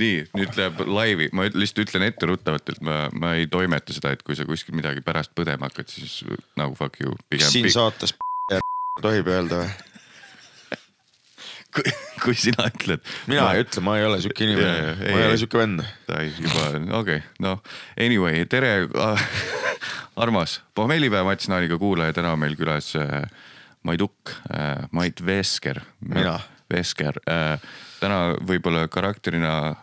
nii nüüd läheb laivi, ma lihtsalt ütlen etteruttavalt, et ma, ma ei toimeta seda, et kui sa kuskil midagi pärast põdema hakkad, siis nagu fuck you. siin saates tohib öelda või? kui, kui sina ütled. mina ei ütle, ma ei ole siuke inimene ei, ma ei ei. ole siuke vend. juba, okei okay,, noh anyway, tere armas pohmellipäev Mats Naaniga kuulaja, täna on meil külas äh, Maiduk äh,, Mait Vesker. Mina. Vesker äh,, täna võib-olla karakterina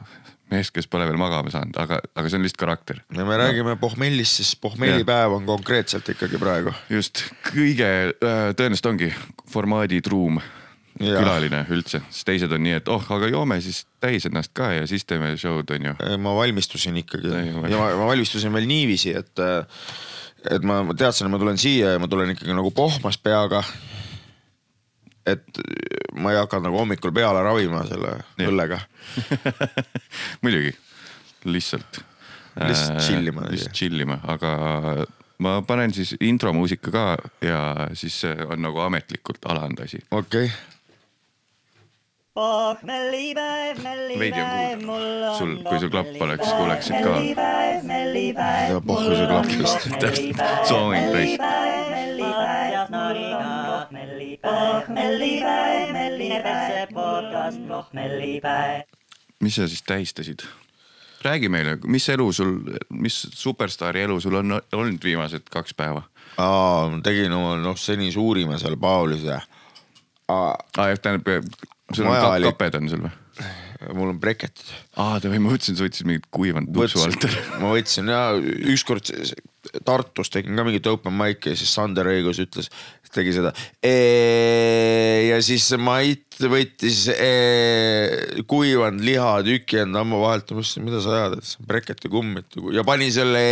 mees, kes pole veel magama saanud, aga, aga see on lihtsalt karakter. ja me räägime pohmellist, siis pohmellipäev on konkreetselt ikkagi praegu. just kõige äh, tõenäoliselt ongi formaadi truum Jaa. külaline üldse, sest teised on nii, et oh, aga joome siis täis ennast ka ja siis teeme show'd on ju. ma valmistusin ikkagi ja ma, ma valmistusin veel niiviisi, et, et ma ma teadsin, et ma tulen siia ja ma tulen ikkagi nagu pohmas peaga. Et ma ei hakanud nagu hommikul peale ravima selle Jah. õllega. muidugi, lihtsalt. Lihtsalt chill ima. lihtsalt chill ima, aga ma panen siis intromuusika ka ja siis see on nagu ametlikult alanud asi. okei okay., pohmellipäev, mellipäev, mul on Sul- kui sul klapp oleks, kuuleksid ka. Ja pohhu see klapp vist. Täpselt, soovin podcast pohmellipäev. mis sa siis tähistasid? räägi meile, mis elu sul, mis superstaari elu sul on olnud viimased kaks päeva? ma tegin oma noh, seni suurima seal Paulis ja Aa, aa jah, tähendab, sul on Maja kap, oli- kaped on sul või? mul on breketid. aa, ma mõtlesin, sa võtsid mingit kuivanud tupsu alt. ma võtsin ja ükskord Tartus tegin ka mingit open mic'i ja siis Sander Õigus ütles, tegi seda. ja siis Mait võttis kuivanud liha tüki enda hammu vahelt ma mõtlesin, mida sa ajad, et see on breketi kumm, et ja pani selle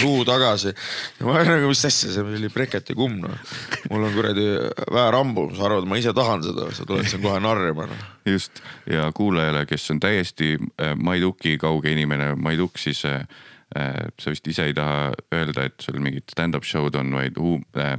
suu tagasi. ja ma nagu, mis asja, see oli breketi kumm noh. mul on kuradi väerambu, sa arvad, ma ise tahan seda, sa tuled siin kohe narrima noh. just ja kuulajale, kes on täiesti Maiduki kauge inimene, Maiduk siis äh, äh, sa vist ise ei taha öelda, et sul mingid stand-up show'd on, vaid äh,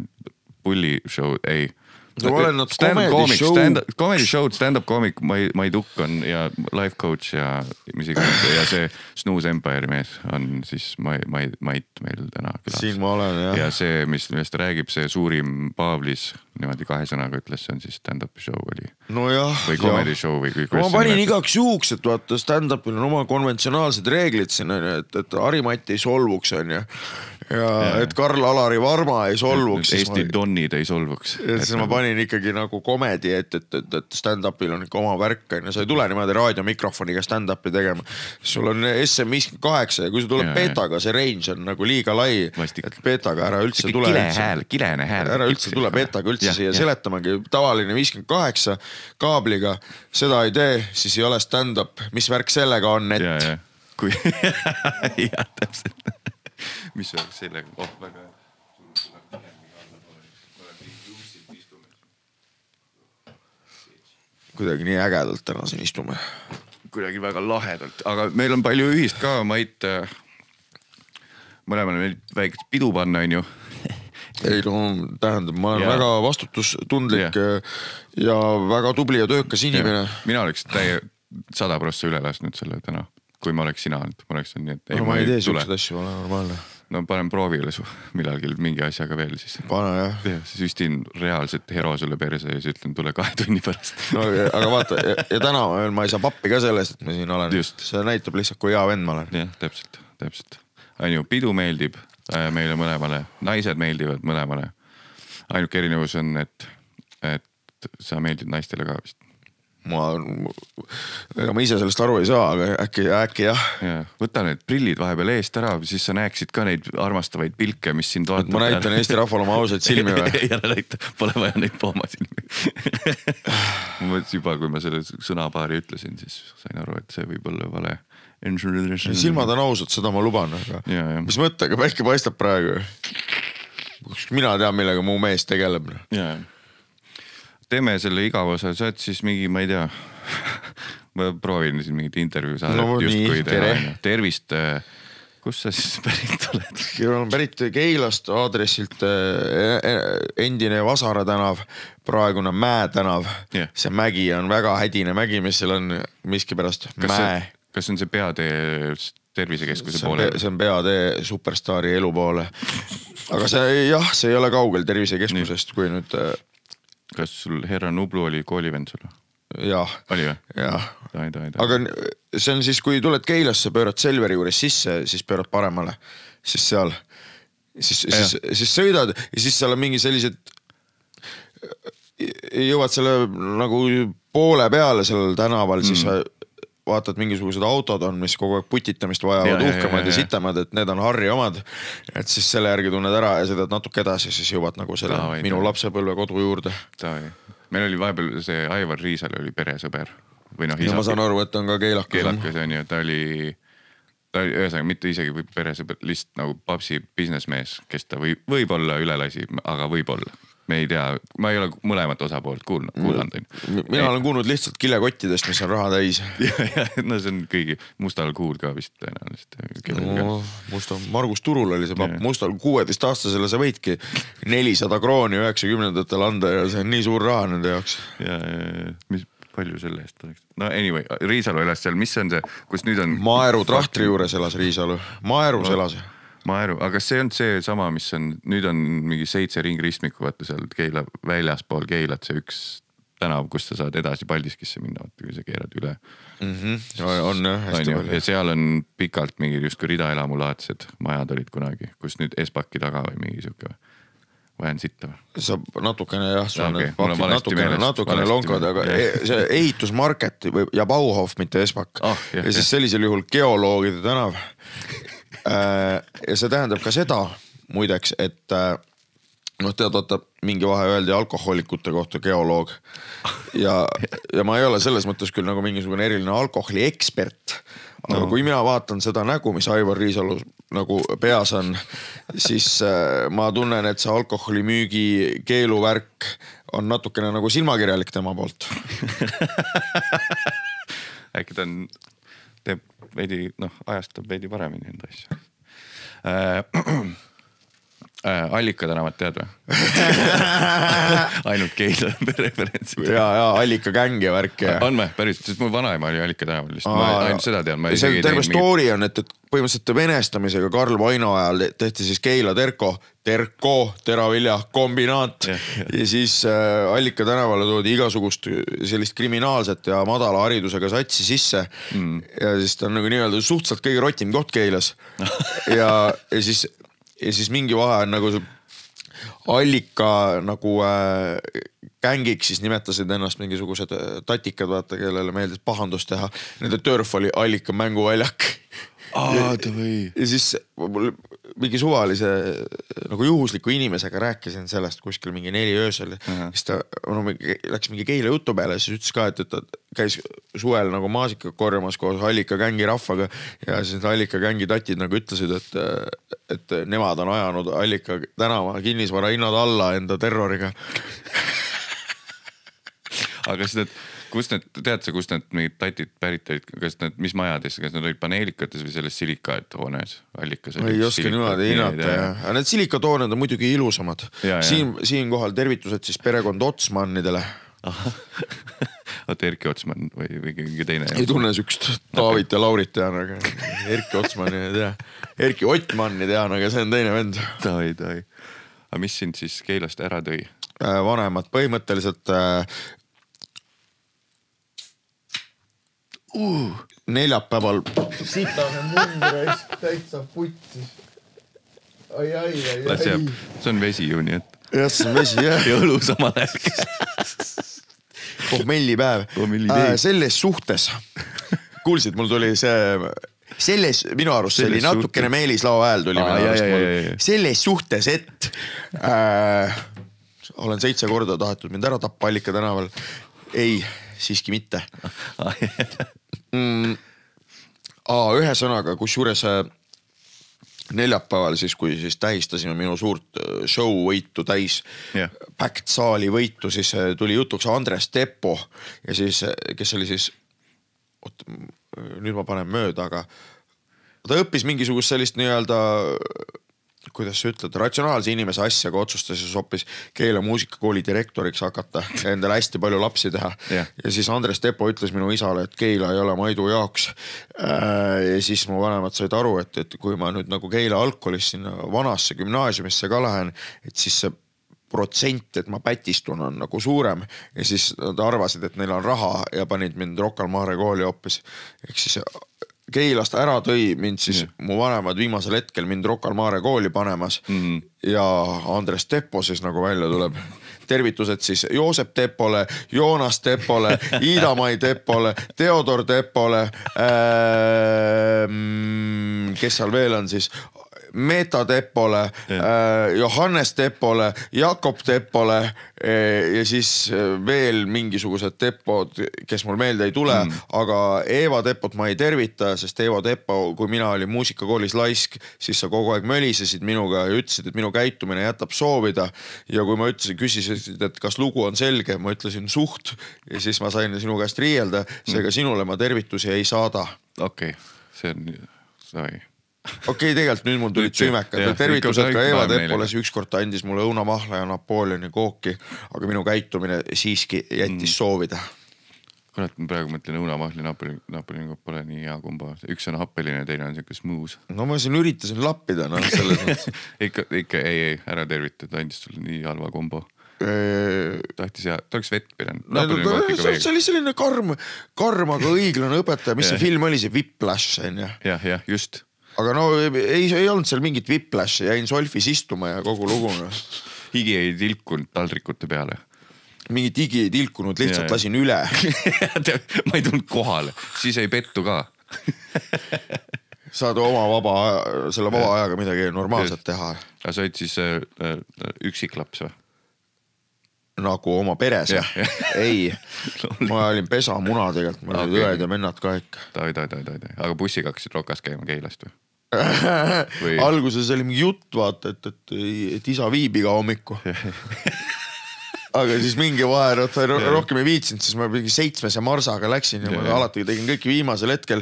pulli show, ei. No ma olen nad stand-up comedy show'd, stand-up koomik Mai-, Maiduk on ja life coach ja mis iganes ja see Snooze Empire'i mees on siis Mai-, Mai-, Mait meil täna külas. siin ma olen jah ja see, mis, millest ta räägib, see suurim Paavlis niimoodi kahe sõnaga ütles, see on siis stand-up'i show oli nojah. või comedy show või kõik. ma panin igaks juhuks, et vaata stand-up'il on oma konventsionaalsed reeglid siin onju, et, et Harimati ei solvuks onju. Ja et Karl-Alari Varma ei solvuks. Eesti donnid ei solvuks. ja siis ma panin ikkagi nagu komedi, et, et, et, et stand-up'il on ikka oma värk onju, sa ei tule niimoodi raadiomikrofoniga stand-up'i tegema. sul on SM viiskümmend kaheksa ja kui sa tuled Jaa, beetaga, see range on nagu liiga lai. Et beetaga ära üldse tule. kile hääl, kilene hääl. ära üldse tule beetaga üldse siia seletamagi, tavaline viiskümmend kaheksa kaabliga, seda ei tee, siis ei ole stand-up, mis värk sellega on, et ja, ja kui jah, täpselt. Mis värk sellega, oh väga hea. kuidagi nii ägedalt täna siin istume. kuidagi väga lahedalt, aga meil on palju ühist ka, Mait. mõlemale meeldib väikest pidu panna, onju. ei no tähendab, ma olen Ja- ja. väga vastutustundlik ja. ja väga tubli ja töökas inimene. mina oleks täie sada prossa üle lasknud selle täna, kui ma oleks sina olnud, ma oleks olnud nii, et no ma ei tee siukseid asju, ma olen normaalne. No panen proovile su millalgi mingi asjaga veel siis. pane jah. siis süstin reaalselt hero sulle perse ja siis ütlen, tule kahe tunni pärast. no ja- aga vaata ja, ja täna veel ma ei saa pappi ka sellest, et ma siin olen see näitab lihtsalt, kui hea vend ma olen. jah, täpselt, täpselt. on ju, pidu meeldib äh, meile mõlemale, naised meeldivad mõlemale. ainuke erinevus on, et, et sa meeldid naistele ka vist. ma, ega ma ise sellest aru ei saa, aga äkki, äkki jah. ja võta need prillid vahepeal eest ära, siis sa näeksid ka neid armastavaid pilke, mis sind vaatavad. ma näitan Eesti rahvale oma ausaid silmi või? ei ära näita, pole vaja neid poomasilmi. ma mõtlesin juba, kui ma selle sõnapaari ütlesin, siis sain aru, et see võib olla vale. silmad on ausad, seda ma luban, aga Ja, ja. mis mõttega päike paistab praegu? mina tean, millega mu mees tegeleb. ja, teeme selle igava osa, sa oled siis mingi, ma ei tea ma proovin siin mingit intervjuu saada No nii, tere.. tervist. kust sa siis pärit oled? ma olen pärit Keilast aadressilt eh, eh, endine Vasara tänav, praegune Mäe tänav Jah. see mägi on väga hädine mägi, mis seal on miskipärast, kas mäe kas see on see peatee tervisekeskuse poole see on peatee superstaari elu poole. aga see jah, see ei ole kaugel tervisekeskusest, kui nüüd äh, kas sul härra Nublu oli koolivend sul? jah, oli või? jah. aga see on siis, kui tuled Keilasse, pöörad Selveri juures sisse, siis pöörad paremale, siis seal, siis, siis, siis sõidad ja siis seal on mingi sellised, jõuad selle nagu poole peale sellel tänaval mm., siis vaatad, mingisugused autod on, mis kogu aeg putitamist vajavad Ja,, ja, uhkemad ja, sitemad, et need on Harri omad. et siis selle järgi tunned ära ja sõidad natuke edasi, siis jõuad nagu selle Davai, minu lapsepõlve kodu juurde. Meil oli vahepeal see Aivar Riisal oli peresõber või noh, ma saan aru, et on ka keelakas. keelakas on ju, ta oli, ta oli ühesõnaga mitte isegi peresõber, lihtsalt nagu papsi businessmees, kes ta või võib-olla üle lasi, aga võib-olla. Me ei tea, ma ei ole mõlemat osapoolt kuulnud, kuulanud on ju. mina olen kuulnud lihtsalt kilekottidest, mis on raha täis no see on kõigi, Mustal Kuul ka vist tõenäoliselt. no musta, Margus Turul oli see papp mustal kuueteistaastasele sa võidki nelisada krooni üheksakümnendatel anda ja see on nii suur raha nende jaoks. ja, ja, mis, palju selle eest oleks? no anyway, Riisalu elas seal, mis see on see, kus nüüd on? Maeru trahtri juures elas Riisalu, Maeru's elas. Maeru, aga kas see on seesama, mis on, nüüd on mingi seitse ringristmikku, vaata seal Keila väljaspool Keilat, see üks tänav, kus sa saad edasi Paldiskisse minna, vaata kui sa keerad üle. Mhm. on jah, on hästi ju, palju ja. seal on pikalt mingid justkui ridaelamulaadsed majad olid kunagi, kus nüüd Espaki taga või mingi sihuke. vajan sitta või? sa natukene jah, sul on on pakid valesti natukene, natukene lonkad, aga e- see ehitusmarket või ja Bauhof, mitte Espak jah, ja siis jah. sellisel juhul geoloogide tänav. Ja see tähendab ka seda muideks, et äh, noh, tead, vaata mingi vahe öeldi alkohoolikute kohta geoloog ja, ja ma ei ole selles mõttes küll nagu mingisugune eriline alkoholiekspert. aga no. kui mina vaatan seda nägu, mis Aivar Riisalu nagu peas on, siis äh, ma tunnen, et see alkoholimüügi keeluvärk on natukene nagu silmakirjalik tema poolt. äkki ta on, veidi noh, ajastab veidi paremini enda asju äh. Äh, Allika tänavat tead või? ainult Keila referentsid. ja, ja allika gäng ja värk ja. on või, päriselt, sest mu vanaema oli Allika tänaval lihtsalt, ma ainult seda tean, see terve teinud mingit. story on, et, et põhimõtteliselt venestamisega Karl Vaino ajal te- tehti siis Keila Terko, Terko teravilja kombinaat Jah, jah. ja siis äh, Allika tänavale toodi igasugust sellist kriminaalset ja madala haridusega satsi sisse mm.. ja siis ta on nagu nii-öelda suhteliselt kõige rotim koht Keilas ja, ja siis, ja siis mingi vahe on nagu allika nagu äh, gängiks siis nimetasid ennast mingisugused äh, tatikad, vaata, kellele meeldis pahandust teha. Nende törf oli allika mänguväljak. aa, davai. ja siis mul mingi suvalise nagu juhusliku inimesega rääkisin sellest kuskil mingi neli öösel uh. -huh. siis ta no, mingi- läks mingi Keila jutu peale, siis ütles ka, et, et ta käis suvel nagu maasikat korjamas koos Allika gängi rahvaga ja siis need Allika gängi tatid nagu ütlesid, et, et nemad on ajanud Allika tänava kinnisvara hinnad alla enda terroriga. aga kas need, kust need, tead sa, kust need mingid tatid pärit olid, kas need, mis majades, kas need olid paneelikates või selles silikaathoones, allikas ma ei oska niimoodi hinnata jah, aga need silikatoonid on muidugi ilusamad siin, siinkohal tervitused siis perekond Otsmannidele. oota, Erki Otsman või, või mingi teine. ei tunne siukest Taavit ja Laurit tean, aga Erki Otsmanni ei tea. Erki Ottmanni tean, aga see on teine vend. davai, davai. aga mis sind siis Keilast ära tõi? vanemad põhimõtteliselt äh, uh,. neljapäeval. sitane mundreis, täitsa putsis. ai, ai, ai, jääb, see on vesi ju, nii et. jah, see on vesi jah. ja õlu samal ajal. pohmellipäev äh,. selles suhtes, kuulsid, mul tuli see, selles minu arust see oli Selles natukene suhtes. Meelis Lao hääl tuli Aa, minu arust mul selles suhtes, et äh, olen seitse korda tahetud mind ära tappa Allika tänaval. ei, siiski mitte mm,. ühesõnaga, kusjuures äh, neljapäeval siis, kui siis tähistasime minu suurt äh, show võitu täis Jah. Packed saali võitu, siis äh, tuli jutuks Andres Teppo ja siis, kes oli siis, oot nüüd ma panen mööda, aga ta õppis mingisugust sellist nii-öelda kuidas sa ütled, ratsionaalse inimese asja, aga otsustas siis hoopis Keila muusikakooli direktoriks hakata endale hästi palju lapsi teha Jah. ja siis Andres Tepo ütles minu isale, et Keila ei ole Maidu jaoks. ja siis mu vanemad said aru, et, et kui ma nüüd nagu Keila algkoolis sinna vanasse gümnaasiumisse ka lähen, et siis see protsent, et ma pätistun, on nagu suurem ja siis nad arvasid, et neil on raha ja panid mind Rocca al Mare kooli hoopis. ehk siis Keilast ära tõi mind siis Nii. mu vanemad viimasel hetkel mind Rocca al Mare kooli panemas mm ja Andres Teppo siis nagu välja tuleb. tervitused siis Joosep Tepole, Joonas Tepole, Iida-Mai Tepole, Theodor Tepole ähm,. kes seal veel on siis? Meeta Tepole, Johannes Tepole, Jakob Tepole eh, ja siis eh, veel mingisugused Tepod, kes mul meelde ei tule mm., aga Eeva Tepot ma ei tervita, sest Eeva Tepo, kui mina olin muusikakoolis laisk, siis sa kogu aeg mölisesid minuga ja ütlesid, et minu käitumine jätab soovida. ja kui ma ütlesin, küsisid, et kas lugu on selge, ma ütlesin suht ja siis ma sain sinu käest riielda, seega sinule ma tervitusi ei saada okei okay., see on, sai. Okei okay,, tegelikult nüüd mul tulid see- süümekad tervitused ka Eeva Tepole, siis ükskord ta andis mulle õunamahla ja Napoleoni kooki, aga minu käitumine siiski jättis mm. soovida. kurat, ma praegu mõtlen õunamahli Napoli, Napoli pole nii hea kombo, üks on happeline, teine on siuke smooth. no ma siin üritasin lappida noh, selles mõttes. ikka, ikka ei, ei ära tervita, ta andis sulle nii halva kombo. see tahtis hea, ta oleks vett pidanud. Ikka see veega. oli selline karm, karm, aga õiglane õpetaja, mis see film oli, see Whiplash on ju. jah, jah, just. Aga no ei, ei olnud seal mingit Whiplashi, jäin solfis istuma ja kogu lugu noh. higi ei tilkunud taldrikute peale. mingit higi ei tilkunud, lihtsalt jaa. lasin üle. ma ei tulnud kohale, siis ei pettu ka. saad oma vaba, selle vaba ajaga midagi normaalset teha aga sa olid siis äh, äh, üksiklaps või? nagu oma peres või ei, ma olin pesamuna tegelikult, mul olid Okei. õed ja vennad ka ikka. tai, tai, tai, tai, aga bussiga hakkasid rokas käima Keilast või? Või- alguses oli mingi jutt, vaata, et, et, et isa viib iga hommiku. aga siis mingi vahe, ro- rohkem ei viitsinud, siis ma mingi seitsmese marsaga läksin ja ma Jah. alati tegin kõike viimasel hetkel.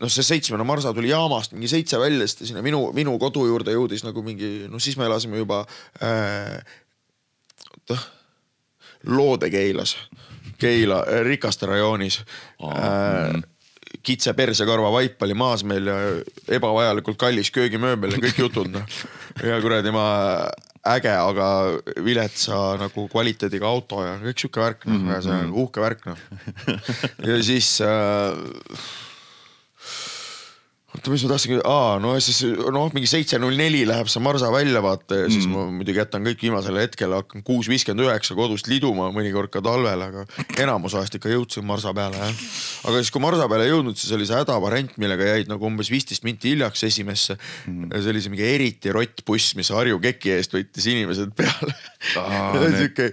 noh, see seitsmene marsa tuli jaamast mingi seitse välja, siis ta sinna minu, minu kodu juurde jõudis nagu mingi, no siis me elasime juba äh,, oota, Loode-Keilas, Keila äh, Rikaste rajoonis äh, kitse persekarva vaip oli maas meil ja ebavajalikult kallis köögimööbel ja kõik jutud noh. ja kuradi ma äge, aga viletsa nagu kvaliteediga auto ja kõik sihuke värk noh, ühesõnaga uhke värk noh. ja siis äh, oota, mis ma tahtsingi, aa no siis noh, mingi seitse null neli läheb see marsa välja vaata ja siis ma muidugi jätan kõik viimasel hetkel, hakkan kuus viiskümmend üheksa kodust liduma mõnikord ka talvel, aga enamus ajast ikka jõudsin marsa peale jah. aga siis, kui marsa peale ei jõudnud, siis oli see hädavariant, millega jäid nagu umbes viisteist minti hiljaks esimesse mm.. see oli see mingi eriti rottbuss, mis Harju keki eest võttis inimesed peale. Need- sihuke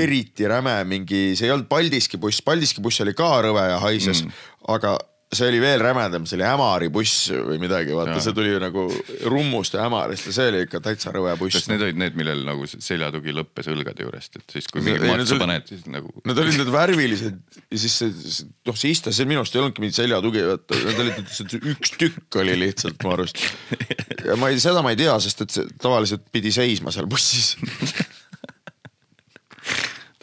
eriti räme mingi, see ei olnud Paldiski buss, Paldiski buss oli ka rõve ja haises mm., aga see oli veel rämedam, see oli Ämari buss või midagi, vaata Jaa. see tuli nagu Rummust ja Ämarist ja see oli ikka täitsa rõve buss kas. need olid need, millel nagu see seljatugi lõppes õlgade juurest, et siis kui mingi olid- paned, siis nagu. Need olid need värvilised ja siis see, see, noh see ista, see minu arust ei olnudki mingi seljatugi, vaata need olid lihtsalt üks tükk oli lihtsalt mu arust. ja ma ei, seda ma ei tea, sest et see tavaliselt pidi seisma seal bussis.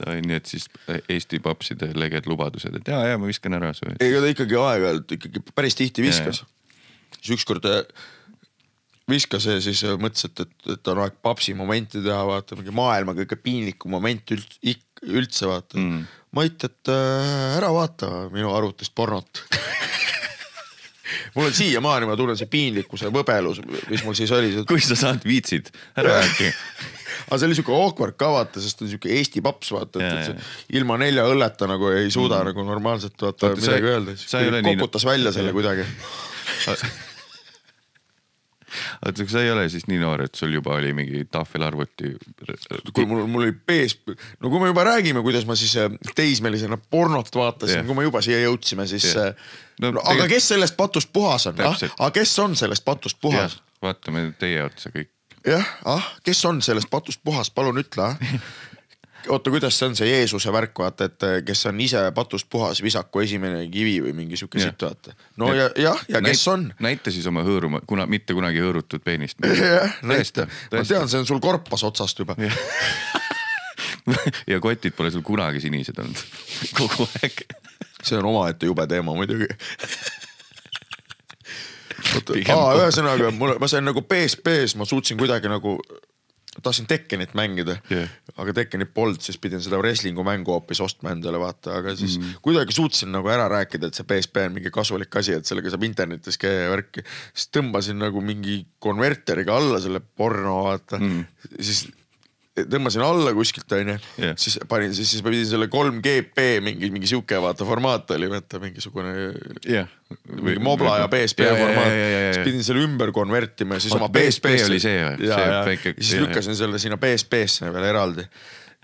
nii et siis äh, Eesti papside leged lubadused, et ja, ja ma viskan ära su. ega ta ikkagi aeg-ajalt ikkagi päris tihti viskas. siis ükskord äh, viskas ja siis äh, mõtles, et, et, et on aeg papsi momenti teha, vaata mingi maailma kõige piinlikum moment üld, üldse vaata mm.. Mait, et äh, ära vaata minu arvutist pornot mul on siiamaani, ma tunnen see piinlikkuse võbelus, mis mul siis oli. kui sa saad, viitsid, ära räägi. aga see oli siuke awkward ka vaata, sest on siuke Eesti paps vaata, et, et ilma nelja õlleta nagu ei suuda mm. nagu normaalselt vaata sa- midagi öelda. sa ei ole nii- koputas välja selle kuidagi. oota, kas sa ei ole siis nii noor, et sul juba oli mingi tahvelarvuti? kui mul, mul oli pees, no kui me juba räägime, kuidas ma siis äh, teismelisena pornot vaatasin yeah., kui me juba siia jõudsime, siis yeah. No no,. aga kes sellest patust puhas on, ah aga kes on sellest patust puhas? vaatame teie otsa kõik. jah, ah, kes on sellest patust puhas, palun ütle, ah. oota, kuidas see on see Jeesuse värk, vaata, et eh, kes on ise patust puhas, visaku esimene kivi või mingi sihuke sitt, vaata. no ja, jah, ja kes on? näita siis oma hõõruma, kuna mitte kunagi hõõrutud peenist. jah, näita ma tean, see on sul korpas otsast juba. ja kotid pole sul kunagi sinised olnud, kogu aeg. see on omaette jube teema muidugi. Ühesõnaga mul, ma sain nagu PSP-s, ma suutsin kuidagi nagu, tahtsin Tekkenit mängida Jah. aga Tekkenit polnud, siis pidin seda wrestling'u mängu hoopis ostma endale vaata, aga siis mm kuidagi suutsin nagu ära rääkida, et see PSP on mingi kasulik asi, et sellega saab internetis käia ja värki. siis tõmbasin nagu mingi konverteriga alla selle porno vaata mm, siis tõmbasin alla kuskilt onju Jah. siis panin, siis, siis ma pidin selle 3GP mingi, mingi sihuke vaata formaat oli vaata mingisugune jah. mingi Mobla ja PSP formaat, siis pidin selle ümber konvertima ja siis Oot, oma PSP PSP-sse oli see või? ja, See ja, väike- ja siis ja, ja. lükkasin selle sinna PSP-sse veel eraldi.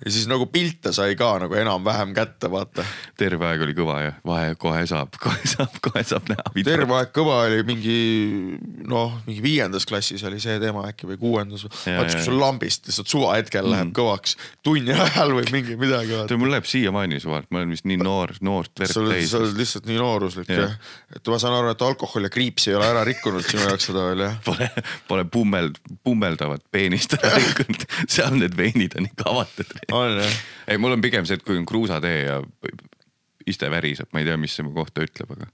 Ja siis nagu pilte sai ka nagu enam-vähem kätte, vaata. terve aeg oli kõva ja vahe kohe saab, kohe saab, kohe saab näha. terve aeg kõva oli mingi noh, mingi viiendas klassis oli see teema äkki või kuuendas. Ja, vaata, ja, kui sul lambist lihtsalt suva hetkel läheb kõvaks tunni ajal või mingi midagi tead, mul läheb siiamaani suvalt, ma olen vist nii noor, noort verd täis sa. oled lihtsalt nii nooruslik Jah. jah. et ma saan aru, et alkohol ja kriips ei ole ära rikkunud sinu jaoks seda veel jah. Pole, pole pummeld, pummeldavat peenist ära rikkunud, seal need veinid on ikka avatud. On jah. ei, mul on pigem see, et kui on kruusatee ja iste väriseb, ma ei tea, mis see mu kohta ütleb, aga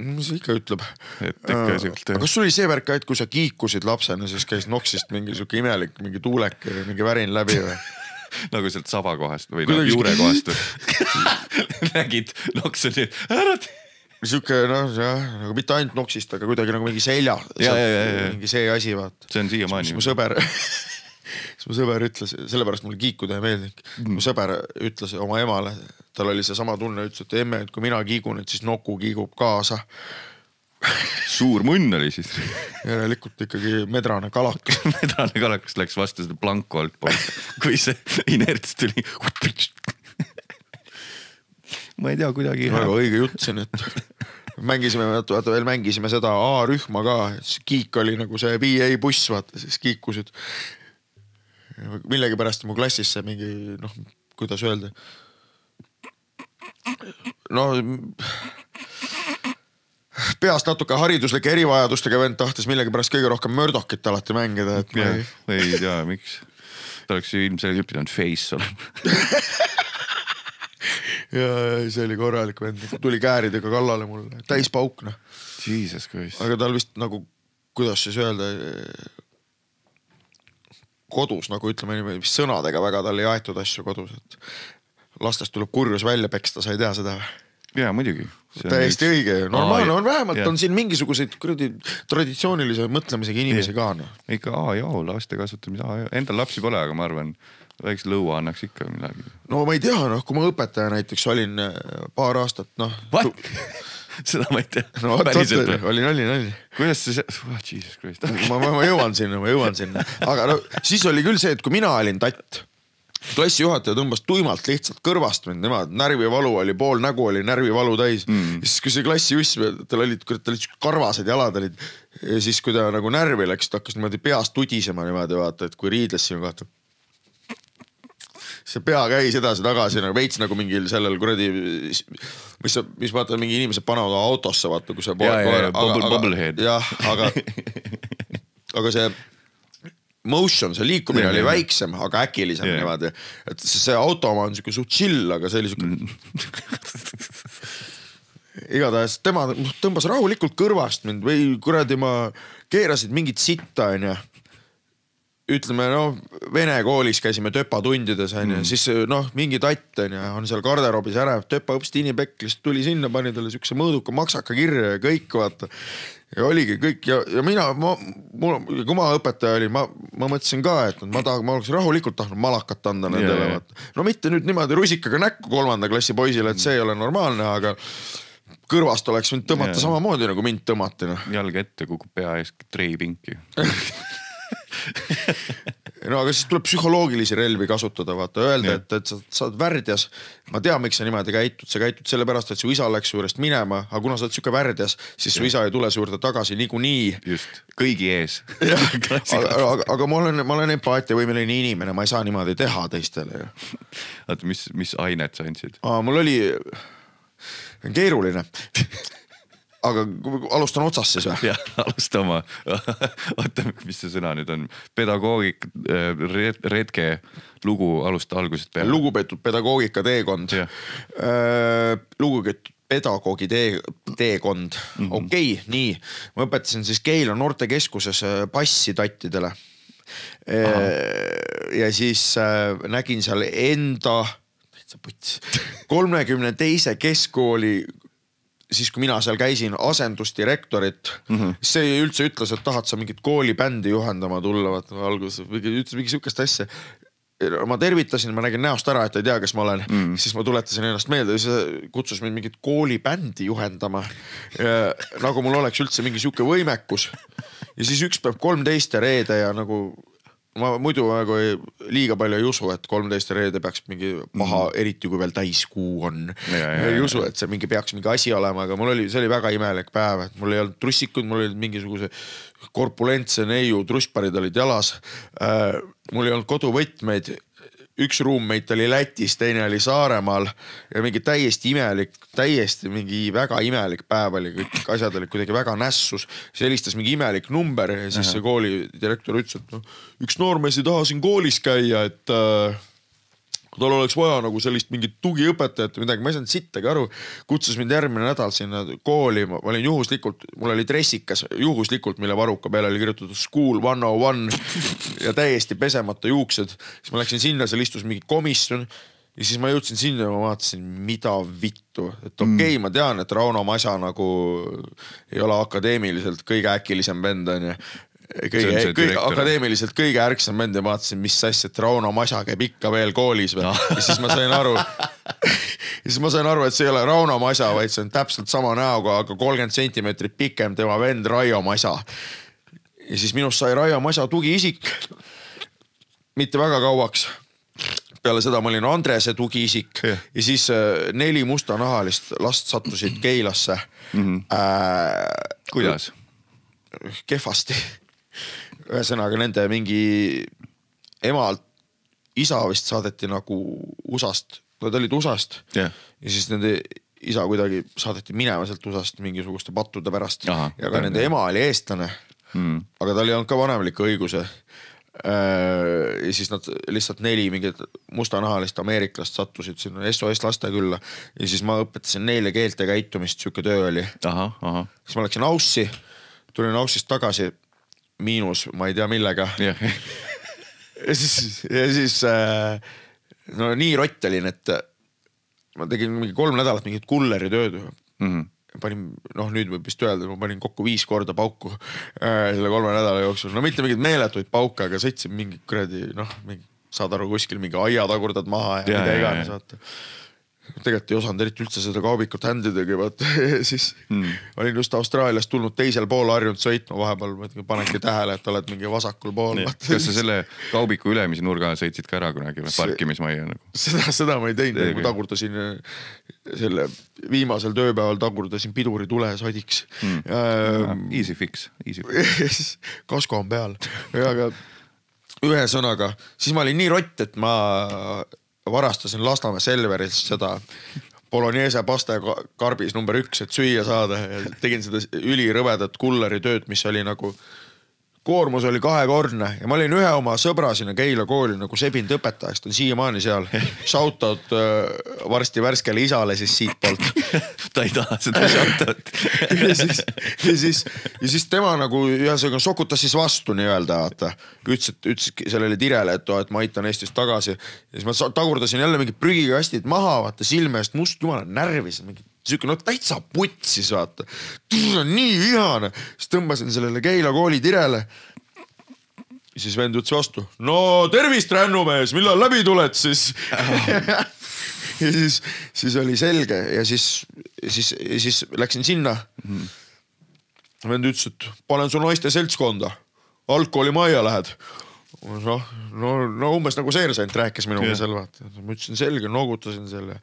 mis see ikka ütleb? et ikka siukt aga. kas sul oli see värk ka, et kui sa kiikusid lapsena, siis käis noksist mingi sihuke imelik mingi tuulek või mingi värin läbi või? nagu sealt saba kohast või no, Kuidagi- juure kohast nägid nokseni, ära tee. sihuke noh, jah nagu mitte ainult noksist, aga kuidagi nagu mingi selja. Ja, ja, ja, ja. mingi see asi vaata. see on siiamaani mu. sõber, siis mu sõber ütles, sellepärast mulle kiikuda ei meeldinud. Mm. mu sõber ütles oma emale, tal oli seesama tunne, ütles, et emme, et kui mina kiigun, et siis Nuku kiigub kaasa. suur munn oli siis. järelikult ikkagi medrane kalakas. medane kalakas läks vastu seda planku altpoolt, kui see inerts tuli. ma ei tea, kuidagi. väga õige jutt siin, et mängisime, vaata veel mängisime seda A-rühma ka, siis Kiik oli nagu see VA buss, vaata siis kiikusid. Millegipärast mu klassis see mingi noh, kuidas öelda. no peast natuke hariduslike erivajadustega vend tahtis millegipärast kõige rohkem Murdochit alati mängida, et ma ei ei tea, miks. ta oleks ilmselgelt pidanud face olema. ja ja see oli korralik vend, tuli kääridega kallale mulle, täis pauk noh. Jesus Christ. aga tal vist nagu, kuidas siis öelda. Kodus nagu ütleme niimoodi, vist sõnadega väga tal ei aetud asju kodus, et lastest tuleb kurjus välja peksta, sa ei tea seda või? ja muidugi. täiesti õige, normaalne on, vähemalt jah. on siin mingisuguseid kuradi traditsioonilise mõtlemisega inimesi ka noh. ikka A ja O laste kasvatamise A ja O, endal lapsi pole, aga ma arvan, väikse lõua annaks ikka midagi. no ma ei tea, noh, kui ma õpetaja näiteks olin äh, paar aastat, noh. Seda ma ei tea no vot, päriselt vot, või? oli nali, nali kuidas see, oh Jesus Christ. ma, ma, ma jõuan sinna, ma jõuan sinna, aga no siis oli küll see, et kui mina olin tatt, klassijuhataja tõmbas tuimalt lihtsalt kõrvast mind niimoodi, närvivalu oli, pool nägu oli närvivalu täis mm.. siis kui see klassijuss, tal olid, tal olid siuksed karvased jalad olid ja siis, kui ta nagu närvi läks, ta hakkas niimoodi peast tudisema niimoodi vaata, et kui riidles sinu kohta see pea käis edasi-tagasi nagu veits nagu mingil sellel kuradi, mis sa, mis vaata mingi inimesed panevad autosse vaata, kui bubblehead. jah, aga, aga see motion, see liikumine Ja, oli ja, väiksem, aga äkilisem Ja. niimoodi, et see, auto oma on siuke suht chill, aga see oli siuke igatahes tema tõmbas rahulikult kõrvast mind või kuradi ma keerasid mingit sitta onju ütleme noh, vene koolis käisime töpatundides onju mm., siis noh, mingi tatt onju on seal garderoobis ära, töpa hõpsti inimpekk lihtsalt tuli sinna, pani talle siukse mõõduka maksaka kirja ja kõik vaata. ja oligi kõik ja, ja mina, ma, mul, kui ma õpetaja olin, ma, ma mõtlesin ka, et ma tahan, ma oleks rahulikult tahtnud malakat anda nendele jaa. vaata. no mitte nüüd niimoodi rusikaga näkku kolmanda klassi poisile, et see ei ole normaalne, aga kõrvast oleks võinud tõmmata Jaa. samamoodi nagu mind tõmmati noh. jalg ette, kukub pea ees treipinki. no aga siis tuleb psühholoogilisi relvi kasutada, vaata öelda, et, et sa, sa oled värdjas. ma tean, miks sa niimoodi käitud, sa käitud sellepärast, et su isa läks su juurest minema, aga kuna sa oled sihuke värdjas, siis su isa ei tule su juurde tagasi niikuinii just kõigi ees. aga, aga, aga ma olen, ma olen empaatiavõimeline inimene, ma ei saa niimoodi teha teistele ju. oota, mis, mis ainet sa andsid? mul oli keeruline. Aga alustan otsast siis või? jah, alusta oma, oota, mis see sõna nüüd on, pedagoogik, retke lugu, alusta algusest peale. lugupeetud pedagoogika teekond Jah.. lugupeetud pedagoogi tee, teekond mm -hmm., okei okay,, nii. ma õpetasin siis Keila noortekeskuses äh, bassi tattidele. ja siis äh, nägin seal enda, täitsa puts, kolmekümne teise keskkooli siis kui mina seal käisin asendusdirektorit mm, -hmm. see üldse ütles, et tahad sa mingit koolibändi juhendama tulla, vaata alguses ütles mingi sihukest asja. ma tervitasin, ma nägin näost ära, et ta ei tea, kes ma olen mm, siis ma tuletasin ennast meelde, siis kutsus mind mingit koolibändi juhendama. nagu mul oleks üldse mingi sihuke võimekus. ja siis üks päev kolmteist ja reede ja nagu ma muidu nagu liiga palju ei usu, et kolmteist reede peaks mingi paha mm., eriti kui veel täiskuu on. Ei usu, et see mingi peaks mingi asi olema, aga mul oli, see oli väga imelik päev, et mul ei olnud trussikuid, mul olid mingisuguse korpulentse neiu trussparid olid jalas. mul ei olnud koduvõtmeid üks roommate oli Lätis, teine oli Saaremaal ja mingi täiesti imelik, täiesti mingi väga imelik päev oli, kõik asjad olid kuidagi väga nässus. siis helistas mingi imelik number ja siis see koolidirektor ütles, et noh, üks noormees ei taha siin koolis käia, et äh, tal oleks vaja nagu sellist mingit tugiõpetajat või midagi, ma ei saanud sittagi aru. kutsus mind järgmine nädal sinna kooli, ma olin juhuslikult, mul oli dressikas juhuslikult, mille varruka peale oli kirjutatud school one oh one ja täiesti pesemata juuksed. siis ma läksin sinna, seal istus mingi komisjon ja siis ma jõudsin sinna ja ma vaatasin, mida vittu, et okei okay, mm., ma tean, et Rauno Masa nagu ei ole akadeemiliselt kõige äkilisem vend onju kõige kõige akadeemiliselt kõige ärksam vend ja vaatasin, mis asja, et Rauno Masa käib ikka veel koolis või No. ja siis ma sain aru. ja siis ma sain aru, et see ei ole Rauno Masa, vaid see on täpselt sama näoga, aga kolmkümmend sentimeetrit pikem tema vend Raio Masa. ja siis minust sai Raio Masa tugiisik. mitte väga kauaks. peale seda ma olin Andrese tugiisik Jah. ja siis äh, neli mustanahalist last sattusid Keilasse mm. -hmm. Äh, kuidas? kehvasti. Ühesõnaga nende mingi emalt, isa vist saadeti nagu USA-st, nad olid USA-st jah, ja siis nende isa kuidagi saadeti minema sealt USA-st mingisuguste pattude pärast. Ahah, ja ka nende ema oli eestlane. Mm. aga tal ei olnud ka vanemlikke õigusi. ja siis nad lihtsalt neli mingit mustanahalist ameeriklast sattusid sinna SOS lastekülla ja siis ma õpetasin neile keelte käitumist, sihuke töö oli. siis ma läksin Aussi, tulin Aussist tagasi, miinus, ma ei tea millega. jah, ja siis, ja siis äh, no nii rott olin, et ma tegin mingi kolm nädalat mingit kulleri tööd Mhm. panin, noh, nüüd võib vist öelda, ma panin kokku viis korda pauku äh, selle kolme nädala jooksul, no mitte mingeid meeletuid pauke, aga sõitsin mingi kuradi noh, mingi saad aru, kuskil mingi aia tagurdad maha ja, Ja, mida iganes vaata. Tegelikult ei osanud eriti üldse seda kaubikut handle idagi vaata siis mm. olin just Austraaliast tulnud teisel pool harjunud sõitma, vahepeal ma panengi tähele, et oled mingi vasakul pool. kas sa selle kaubiku ülemise nurga sõitsid ka ära kunagi või, parkimismajja nagu? seda, seda ma ei teinud, ma tagurdasin äh, selle viimasel tööpäeval tagurdasin piduritule sadiks Hmm. mm.. Easy fix, easy fix. kasko on peal, aga ühesõnaga, siis ma olin nii rott, et ma varastasin Lasnamäe Selverist seda Bolognese pasta karbis number üks, et süüa saada. Ja tegin seda ülirõvedat kulleri tööd, mis oli nagu koormus oli kahekordne ja ma olin ühe oma sõbra sinna Keila kooli nagu sebinud õpetajaks, ta on siiamaani seal. Shout out äh, varsti värskele isale siis siitpoolt ta ei taha seda shoutout. ja siis, ja siis, ja siis tema nagu ühesõnaga sokutas siis vastu nii-öelda vaata. ütles, et ütles sellele Tirele, et oo, et ma aitan Eestist tagasi. ja siis ma tagurdasin jälle mingid prügikastid maha, vaata silme eest must jumala närvis, mingi sihuke no täitsa putsis vaata. nii vihane, siis tõmbasin sellele Keila kooli Tirele siis vend ütles vastu, no tervist, rännumees, millal läbi tuled siis? ja siis, siis oli selge ja siis, siis, siis läksin sinna. vend ütles, et panen su naiste seltskonda, algkoolimajja lähed. noh, no, no umbes nagu seersant rääkis minuga seal vaata, ma ütlesin selge, noogutasin selle.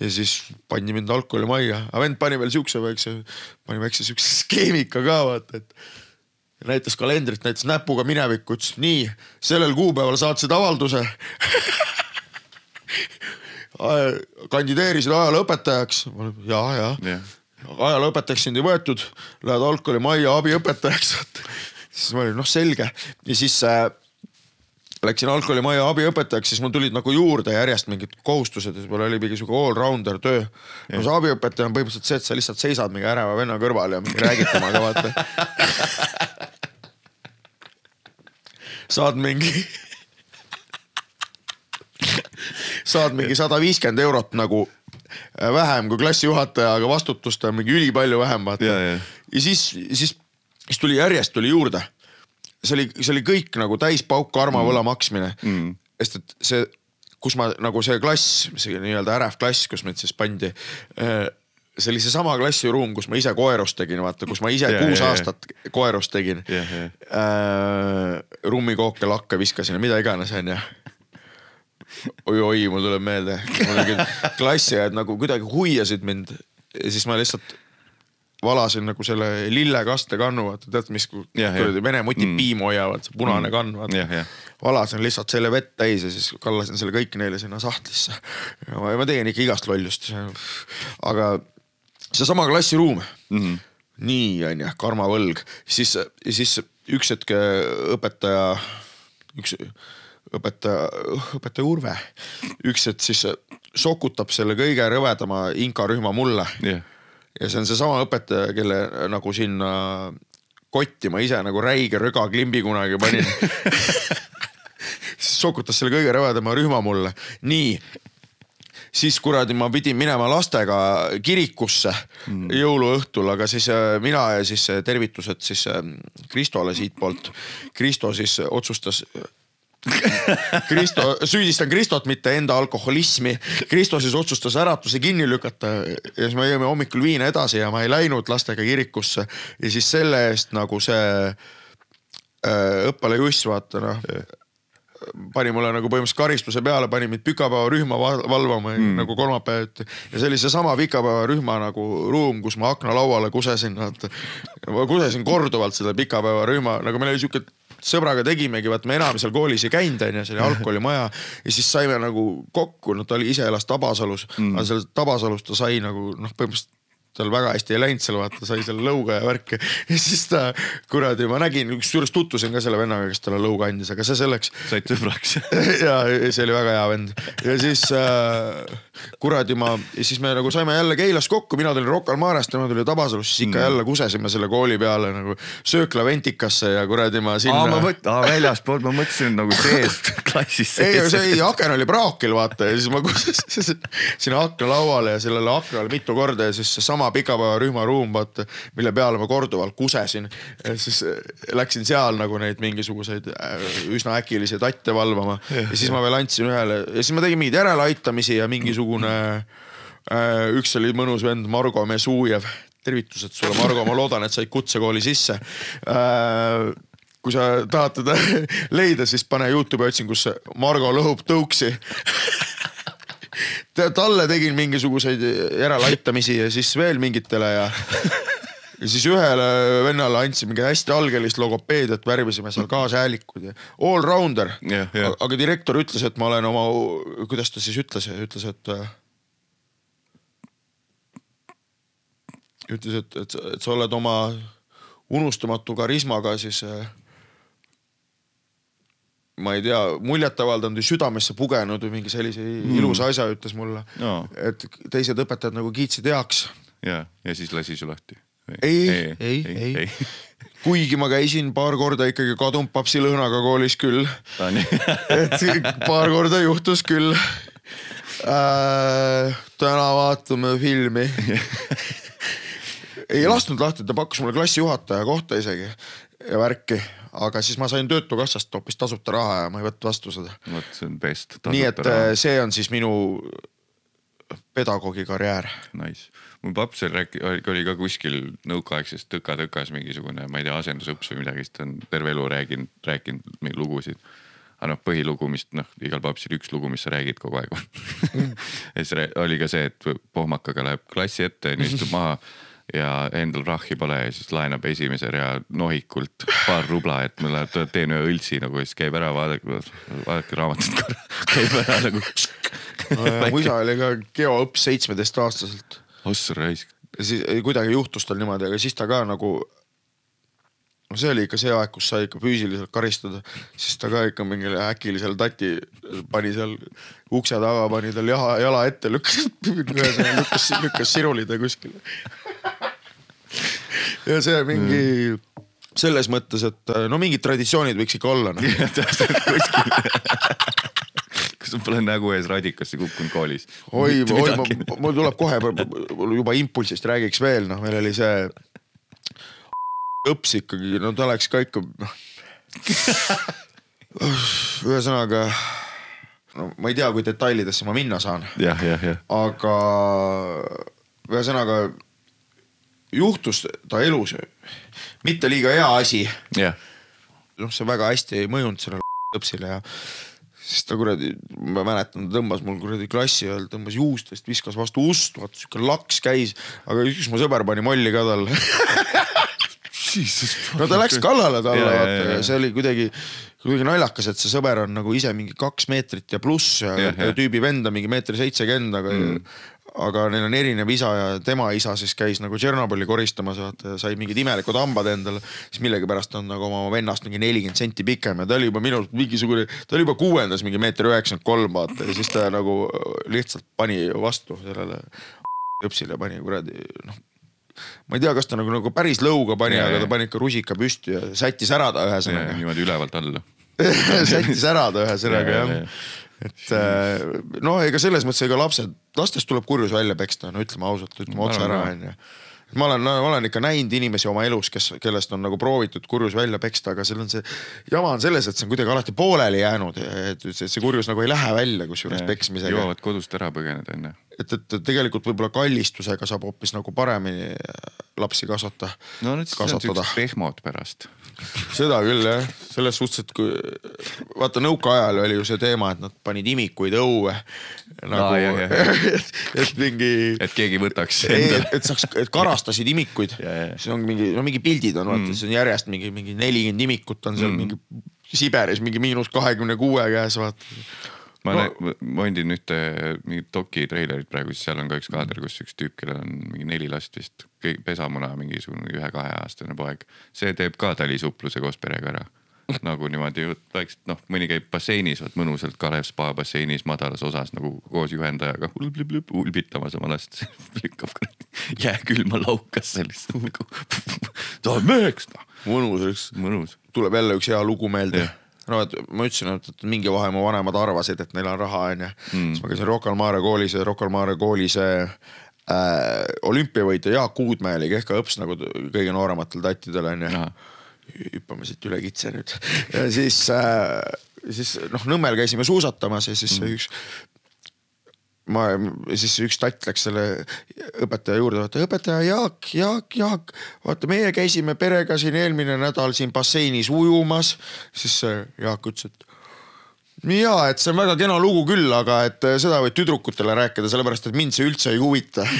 Ja siis pandi mind algkoolimajja, aga vend pani veel siukse väikse, pani väikse siukse skeemika ka vaata, et näitas kalendrit, näitas näpuga minevikku, ütles nii, sellel kuupäeval saatsid avalduse. kandideerisid ajalooõpetajaks, ja, ja jah, ajalooõpetajaks sind ei võetud, lähed algkoolimajja abiõpetajaks. siis ma olin noh, selge. Ja siis äh, läksin algkoolimajja abiõpetajaks, siis mul tulid nagu juurde järjest mingid kohustused ja mul oli mingi sihuke allrounder töö. no see abiõpetaja on põhimõtteliselt see, et sa lihtsalt seisad mingi äreva venna kõrval ja räägid temaga vaata. saad mingi saad mingi sada viiskümmend eurot nagu äh, vähem kui klassijuhataja, aga vastutust on mingi ülipalju vähem vaata ja siis, siis, siis tuli järjest tuli juurde. See oli, see oli kõik nagu täispauk karmavõla maksmine mm.. sest et see, kus ma nagu see klass, see nii-öelda ärev klass, kus meid siis pandi. see oli seesama klassiruum, kus ma ise koerust tegin, vaata, kus ma ise Ja, kuus ja. aastat koerust tegin Jah, jah. äh,. rummikooke lakke viskasin ja mida iganes, onju oi-oi, mul tuleb meelde, mul olid klassiõed nagu kuidagi huviasid mind ja siis ma lihtsalt valasin nagu selle lillekaste kannu, vaata tead, mis kuradi vene mutid Mm. piimu hoiavad, see punane kann, vaata. Valasin lihtsalt selle vett täis ja siis kallasin selle kõik neile sinna sahtlisse. ma, ma tegin ikka igast lollust, aga seesama klassiruum. Mm, nii onju, karmavõlg, siis, siis üks hetk õpetaja, üks õpetaja, õpetaja Urve, üks hetk siis sokutab selle kõige rõvedama Inka rühma mulle. Jah, ja see on seesama õpetaja, kelle nagu sinna kotti ma ise nagu räige rögaklimbi kunagi panin. sokutas selle kõige rõvedama rühma mulle, nii siis kuradi ma pidin minema lastega kirikusse mm. jõuluõhtul, aga siis äh, mina ja siis äh, tervitused siis äh, Kristole siitpoolt. Kristo siis otsustas Kristo, süüdistan Kristot, mitte enda alkoholismi. Kristo siis otsustas äratuse kinni lükata ja siis me jõime hommikul viina edasi ja ma ei läinud lastega kirikusse ja siis selle eest nagu see äh, õppealajuss, vaata noh pani mulle nagu põhimõtteliselt karistuse peale, pani mind pikapäevarühma val- valvama mm. nagu kolmapäeviti. ja see oli seesama pikapäevarühma nagu ruum, kus ma aknalauale kusesin, vaata. ma kusesin korduvalt seda pikapäevarühma, nagu meil oli sihuke sõbraga tegimegi, vaat me enam seal koolis ei käinud, onju, see oli algkoolimaja ja siis saime nagu kokku, no ta oli ise elas Tabasalus mm., aga seal Tabasalus ta sai nagu noh, põhimõtteliselt tal väga hästi ei läinud seal vaata, sai seal lõuga ja värki ja siis ta kuradi, ma nägin, kusjuures tutvusin ka selle vennaga, kes talle lõuga andis, aga see selleks said sõbraks. ja see oli väga hea vend ja siis äh, kuradi ma, siis me nagu saime jälle Keilas kokku, mina tulin Rocca al Marest, tema tuli Tabasalust, siis ikka mm. jälle kusesime selle kooli peale nagu söökla ventikasse ja kuradi ma aa, sinna ma mõtlen, aa väljaspoolt, ma mõtlesin nagu seest, klassis ei, sees. see ei, aken oli praakil vaata ja siis ma kusesin sinna aknalauale ja sellele aknale mitu korda ja siis seesama pikapäevarühma ruum vaata, mille peale ma korduvalt kusesin. siis äh, läksin seal nagu neid mingisuguseid äh, üsna äkilisi tatte valvama ja siis ma veel andsin ühele ja siis ma tegin mingeid järeleaitamisi ja mingisugune äh, üks oli mõnus vend, Margo Mesujev, tervitused sulle, Margo, ma loodan, et said kutsekooli sisse kui sa tahad teda leida, siis pane Youtube'i otsingusse Margo lõhub tõuksi. talle tegin mingisuguseid järeleaitamisi ja siis veel mingitele ja, ja siis ühele vennale andsin mingi hästi algelist logopeediat, värvisime seal kaashäälikud ja all rounder Jah, jah. aga direktor ütles, et ma olen oma, kuidas ta siis ütles, ütles, et ütles, et, et, et sa oled oma unustamatu karismaga siis äh, ma ei tea, muljet avaldanud või südamesse pugenud või mingi sellise mm. ilusa asja ütles mulle No. et teised õpetajad nagu kiitsid heaks. ja, ja siis lasi su lahti. ei, ei, ei, ei.. kuigi ma käisin paar korda ikkagi kadunud papsilõhnaga koolis küll, et paar korda juhtus küll äh,. täna vaatame filmi. ei lasknud lahti, ta pakkus mulle klassijuhataja kohta isegi ja värki, aga siis ma sain Töötukassast hoopis tasuta raha ja ma ei võtnud vastu seda. vot see on best. nii et äh, see on siis minu pedagoogi karjäär. Nice, mu paps seal rääki-, oli ka kuskil nõukaaegses tõka-tõkas mingisugune, ma ei tea, asendusõps või midagi, siis ta on terve elu rääkinud, rääkinud mingeid lugusid. aga noh, põhilugu, mis noh, igal papsil üks lugu, mis sa räägid kogu aeg ja siis oli ka see, et pohmakaga läheb klassi ette, istub maha ja endal rahhi pole ja siis laenab esimese rea nohikult paar rubla, et ma teen ühe õltsi nagu ja siis käib ära, vaadake, vaadake raamatut korra, käib ära nagu. mu isa oli ka geoõps seitsmeteistaastaselt ossa raisk, siis kuidagi juhtus tal niimoodi, aga siis ta ka nagu. no see oli ikka see aeg, kus sai ikka füüsiliselt karistada, siis ta ka ikka mingile äkilisele tati pani seal ukse taga, pani tal jaha, jala ette, lükkas, lükkas, lükkas sirulida kuskile. Ja see mingi selles mõttes, et no mingid traditsioonid võiks ikka olla noh. no.. täpselt kuskil. kas sa pole nägu ees radikasse kukkunud koolis? oi, oi, mul tuleb kohe, mul juba impulsist räägiks veel, noh, meil oli see õps ikkagi, no ta läks ka ikka, noh. ühesõnaga, no ma ei tea, kui detailidesse ma minna saan, jah, jah, jah. aga ühesõnaga juhtus ta elus mitte liiga hea asi jah, noh, see väga hästi ei mõjunud sellele õpsile ja siis ta kuradi, ma mäletan, ta tõmbas mul kuradi klassi ajal, tõmbas juustest, viskas vastu ust, vaata siuke laks käis, aga üks mu sõber pani molli ka talle. no ta läks kallale talle, Ja, ja, vaata ja, ja ja. see oli kuidagi, kuidagi naljakas, et see sõber on nagu ise mingi kaks meetrit ja pluss ja, ja jah. tüübi vend on mingi meeter seitsekümmend, aga mm. Aga neil on erinev isa ja tema isa siis käis nagu Tšernobõli koristamas vaata ja sai mingid imelikud hambad endale. siis millegipärast on nagu oma vennast mingi nelikümmend senti pikem ja ta oli juba minust mingisugune, ta oli juba kuuendas mingi meeter üheksakümmend kolm vaata ja siis ta nagu lihtsalt pani vastu sellele õpsile pani kuradi noh ma ei tea, kas ta nagu, nagu päris lõuga pani, aga ta pani ikka rusika püsti ja sättis ära ta ühesõnaga. niimoodi ülevalt alla. sättis ära ta ühesõnaga Ja, jah ja, ja. Et äh, no ega selles mõttes ega lapsed, lastest tuleb kurjus välja peksta, no ütleme ausalt, ütleme otse ära onju. ma olen, ma olen ikka näinud inimesi oma elus, kes, kellest on nagu proovitud kurjus välja peksta, aga seal on see jama on selles, et see on kuidagi alati pooleli jäänud, et see, see kurjus nagu ei lähe välja kusjuures peksmisega. jõuavad kodust ära põgeneda onju. et, et tegelikult võib-olla kallistusega saab hoopis nagu paremini lapsi kasvata, no need siis on siuksed. pehmod pärast. seda küll jah, selles suhtes, et kui vaata nõukaajal oli ju see teema, et nad panid imikuid õue nagu jah, et, et mingi, et keegi võtaks et, et saaks, et karastasid imikuid siis on mingi, no mingi pildid on vaata mm., siis on järjest mingi, mingi nelikümmend imikut on seal mm. mingi Siberis mingi miinus kahekümne kuue käes vaata. Ma No- mainisin ühte mingit doki treilerit praegu, siis seal on ka üks kaader, kus üks tüüp, kellel on mingi neli last vist, pesamuna mingisugune ühe-kaheaastane poeg. see teeb ka talisupluse koos perega ära. nagu niimoodi vaikselt noh, mõni käib basseinis, vot mõnusalt Kalev spa basseinis madalas osas nagu koos juhendajaga ulblib-lib ulbitamas oma last. lükkab jääkülma laukasse lihtsalt nagu tahad meheks noh, mõnus mõnus. tuleb jälle üks hea lugu meelde Jah. No et ma ütlesin, et mingi vahe mu vanemad arvasid, et neil on raha onju mm., siis ma käisin Rocca al Mare koolis ja Rocca al Mare kooli see äh, olümpiavõitja Jaak Uudmäe oli kehka õps nagu kõige noorematel tattidel onju hüppame siit üle kitse nüüd ja siis äh,, siis noh, Nõmmel käisime suusatamas ja siis mm. üks ma, siis üks tatt läks selle õpetaja juurde, vaata õpetaja Jaak, Jaak, Jaak, vaata meie käisime perega siin eelmine nädal siin basseinis ujumas. siis Jaak ütles, et ja et see on väga kena lugu küll, aga et äh, seda võid tüdrukutele rääkida, sellepärast et mind see üldse ei huvita.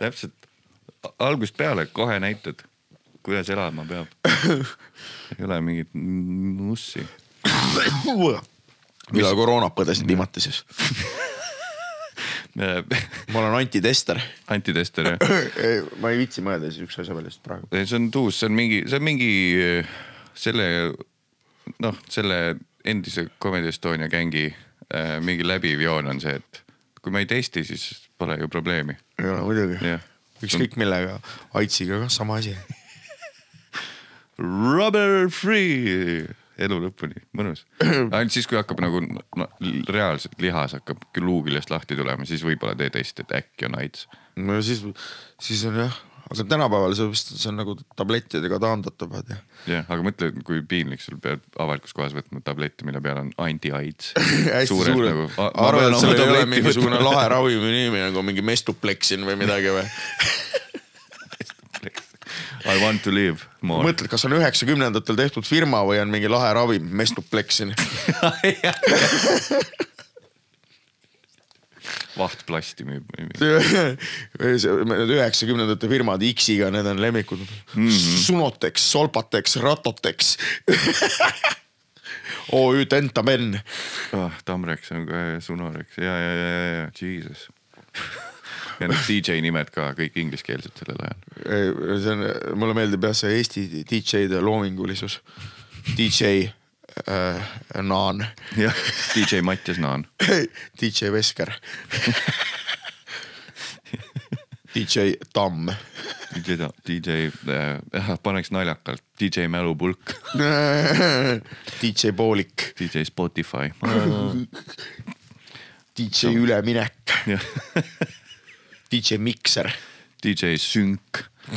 täpselt algusest peale kohe näitad, kuidas elama peab. ei ole mingit nussi. Millal koroonat põdesid viimati siis? ma olen antitester. antitester jah, ma ei viitsi mõelda siukse asja peale lihtsalt praegu. see on tuus, see on mingi, see on mingi selle noh, selle endise Comedy Estonia gängi äh, mingi läbiv joon on see, et kui ma ei testi, siis pole ju probleemi. ei ole muidugi ükskõik millega, aitsiga kah sama asi. Rubber free elu lõpuni, mõnus. ainult siis, kui hakkab nagu no, reaalselt lihas hakkab luu küljest lahti tulema, siis võib-olla tee testi, et äkki on AIDS. no siis, siis on jah, aga tänapäeval see vist, see on nagu tablettidega taandatavad ja. jah, aga mõtle, kui piinlik sul pead avalikus kohas võtma tabletti, mille peal on anti-AIDS. hästi suur, arvad, et seal ei ole mingisugune lahe ravimi nimi nagu mingi Mestuplexin või midagi või? I want to live more. mõtled, kas on üheksakümnendatel tehtud firma või on mingi lahe ravim, Mestuplex. vahtplasti müüb. Üheksakümnendate firmad X-iga, need on lemmikud mm. -hmm. Sunotex, Solpatex, Ratotex. OÜ Tentamen. ah,. Tamrex on ka ja Sunorex ja, ja, ja, ja Jesus. Ja need DJ nimed ka kõik ingliskeelsed sellel ajal. see on, mulle meeldib jah see Eesti DJ-de loomingulisus. DJ äh, Naan, jah, DJ Mattias Naan. DJ Vesker. DJ Tamm. DJ, DJ äh,, paneks naljakalt, DJ Mälupulk, DJ Poolik, DJ Spotify. DJ Üleminek, DJ Mikser. DJ Sync.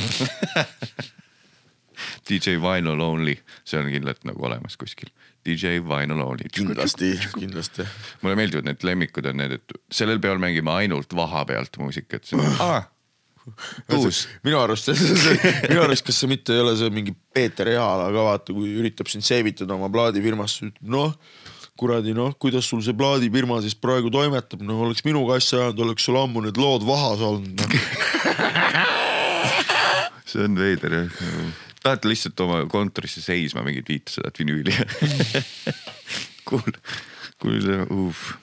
DJ Vinyl Only, see on kindlalt nagu olemas kuskil. DJ Vinyl Only. kindlasti, kindlasti. mulle meeldivad need lemmikud on need, et sellel peol mängime ainult vaha pealt muusikat. Ah, uus, minu arust, minu arust, kas see mitte ei ole see mingi Peeter Ehala ka vaata, kui üritab sind seebitada oma plaadifirmasse, ütleb noh, kuradi noh, kuidas sul see plaadifirma siis praegu toimetab, no oleks minuga asja ajanud, oleks sul ammu need lood vahas olnud no. see on veider jah. tahate lihtsalt oma kontorisse seisma mingit viitesadat vinüüli kuul, kuul, uff.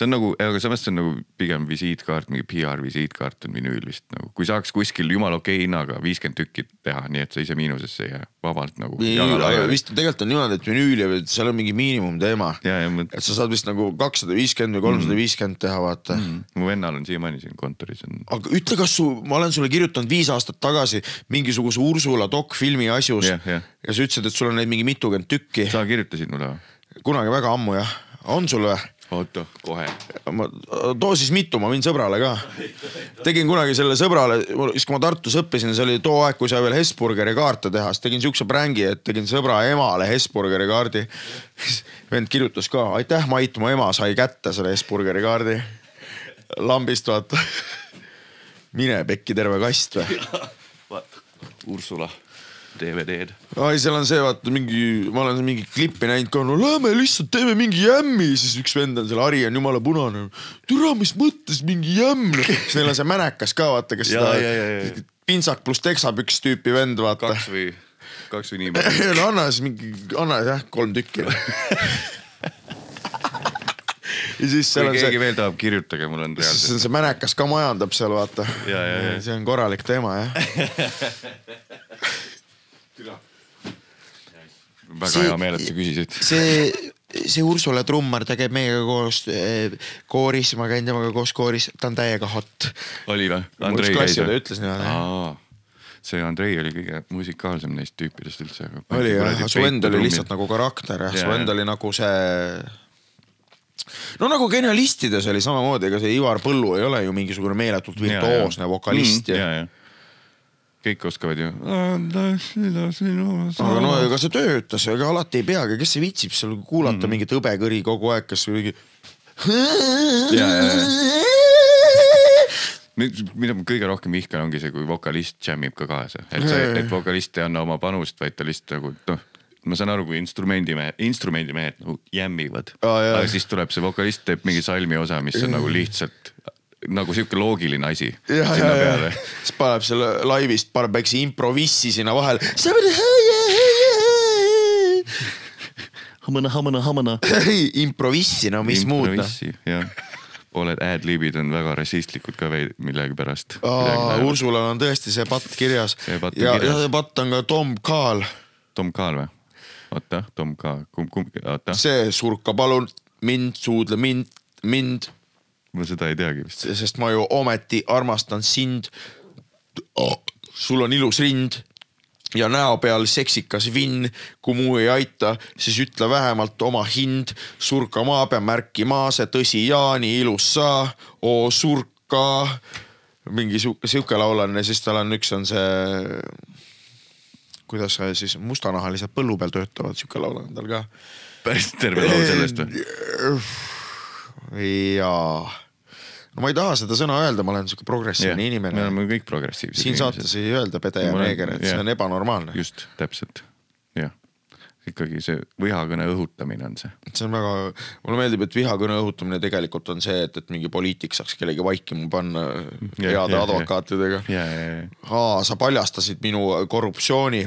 See on nagu, aga samas see on nagu pigem visiitkaart, mingi PR visiitkaart on vinüül vist nagu, kui saaks kuskil jumala okei hinnaga viiskümmend tükki teha, nii et sa ise miinusesse ei jää, vabalt nagu. vist tegelikult on niimoodi, et vinüüli, seal on mingi miinimumteema. ma, et sa saad vist nagu kakssada viiskümmend või kolmsada viiskümmend teha, vaata mm.. mu vennal on siiamaani siin kontoris on, aga ütle, kas su, ma olen sulle kirjutanud viis aastat tagasi mingisuguse Ursula dokfilmi asjus Jah, jah. ja sa ütlesid, et sul on neid mingi mitukümmend tükki. sa kirjutasid mulle või? kunagi väga ammu jah, on sul või? oota, kohe. ma, too siis mitu, ma võin sõbrale ka. tegin kunagi sellele sõbrale, siis kui ma Tartus õppisin, see oli too aeg, kui sai veel Hesburgeri kaarte teha, siis tegin siukse prängi, et tegin sõbra emale Hesburgeri kaardi. vend kirjutas ka, aitäh Mait, mu ema sai kätte selle Hesburgeri kaardi. lambist vaata. mine pekki terve kast või Ursula DVD-d. ai, seal on see, vaata mingi, ma olen mingi klippi näinud ka, no lähme lihtsalt teeme mingi jämmi, siis üks vend on seal, Hari on jumala punane. türa, mis mõttes mingi jämm, siis neil on see mänekas ka vaata, kes Ja, seda pintsak pluss teksapüks tüüpi vend vaata. kaks või, kaks või nii palju. no anna siis mingi, anna jah, kolm tükki. ja siis seal on keegi see, veel tahab, kirjutage, mul on siis reaalselt. on see mänekas ka majandab seal vaata see on korralik teema jah. väga see- hea meel, et sa küsisid. see, see Ursula Trummar, ta käib meiega koos eh, kooris, ma käin temaga koos kooris, ta on täiega hot. oli või? Andrei käis klassiõde ütles niimoodi. see Andrei oli kõige musikaalsem neist tüüpidest üldse. oli jah, su vend oli lihtsalt nagu karakter jah, su jaa. oli nagu see. no nagu genialistides oli samamoodi, ega see Ivar Põllu ei ole ju mingisugune meeletult virtuoosne vokalist ja, ja.. Kõik oskavad ju. aga aga no ega see töötas, ega alati ei peagi, kes see viitsib seal kuulata mm -hmm. mingit hõbekõri kogu aeg, kes mingi. mida ma kõige rohkem vihkan, ongi see, kui vokalist džämmib ka kaasa, et see, et vokalist ei anna oma panust, vaid ta lihtsalt nagu noh, ma saan aru, kui instrumendimehed, instrumendimehed nagu jämmivad jaa. aga siis tuleb see vokalist teeb mingi salmi osa, mis on nagu lihtsalt nagu sihuke loogiline asi ja, ja, sinna ja peale. siis paneb selle laivist, paneb väikse improvissi sinna vahele. hamana, hamana, hamana. improvissi, no mis muud noh. pooled ad-libid on väga rassistlikud ka veidi millegipärast. Ursulal on tõesti see patt kirjas ja, kirjas. ja see patt on ka Tom Kaal, Tom Kaal või? oota, Tom Kaal, kumb, kumb, oota, see surka palun mind, suudle mind, mind, ma seda ei teagi vist. sest ma ju ometi armastan sind oh,. sul on ilus rind ja näo peal seksikas vinn, kui muu ei aita, siis ütle vähemalt oma hind. surka maa peal märkima see tõsi Jaani ilus sa, oo surka. mingi sihuke, sihuke laul on ja siis tal on üks on see, kuidas see siis mustanahalised põllu peal töötavad, sihuke laul on tal ka. päris terve laul sellest või? jaa, no ma ei taha seda sõna öelda, ma olen siuke progressiivne me inimene. oleme kõik progressiivsed. siin saates ei öelda pede ja neeger, et see jah. on ebanormaalne. just, täpselt, jah. ikkagi see vihakõne õhutamine on see. see on väga, mulle meeldib, et vihakõne õhutamine tegelikult on see, et, et mingi poliitik saaks kellegi vaikima panna Ja, heade ja, advokaatidega. ja, ja, ja, aa, sa paljastasid minu korruptsiooni.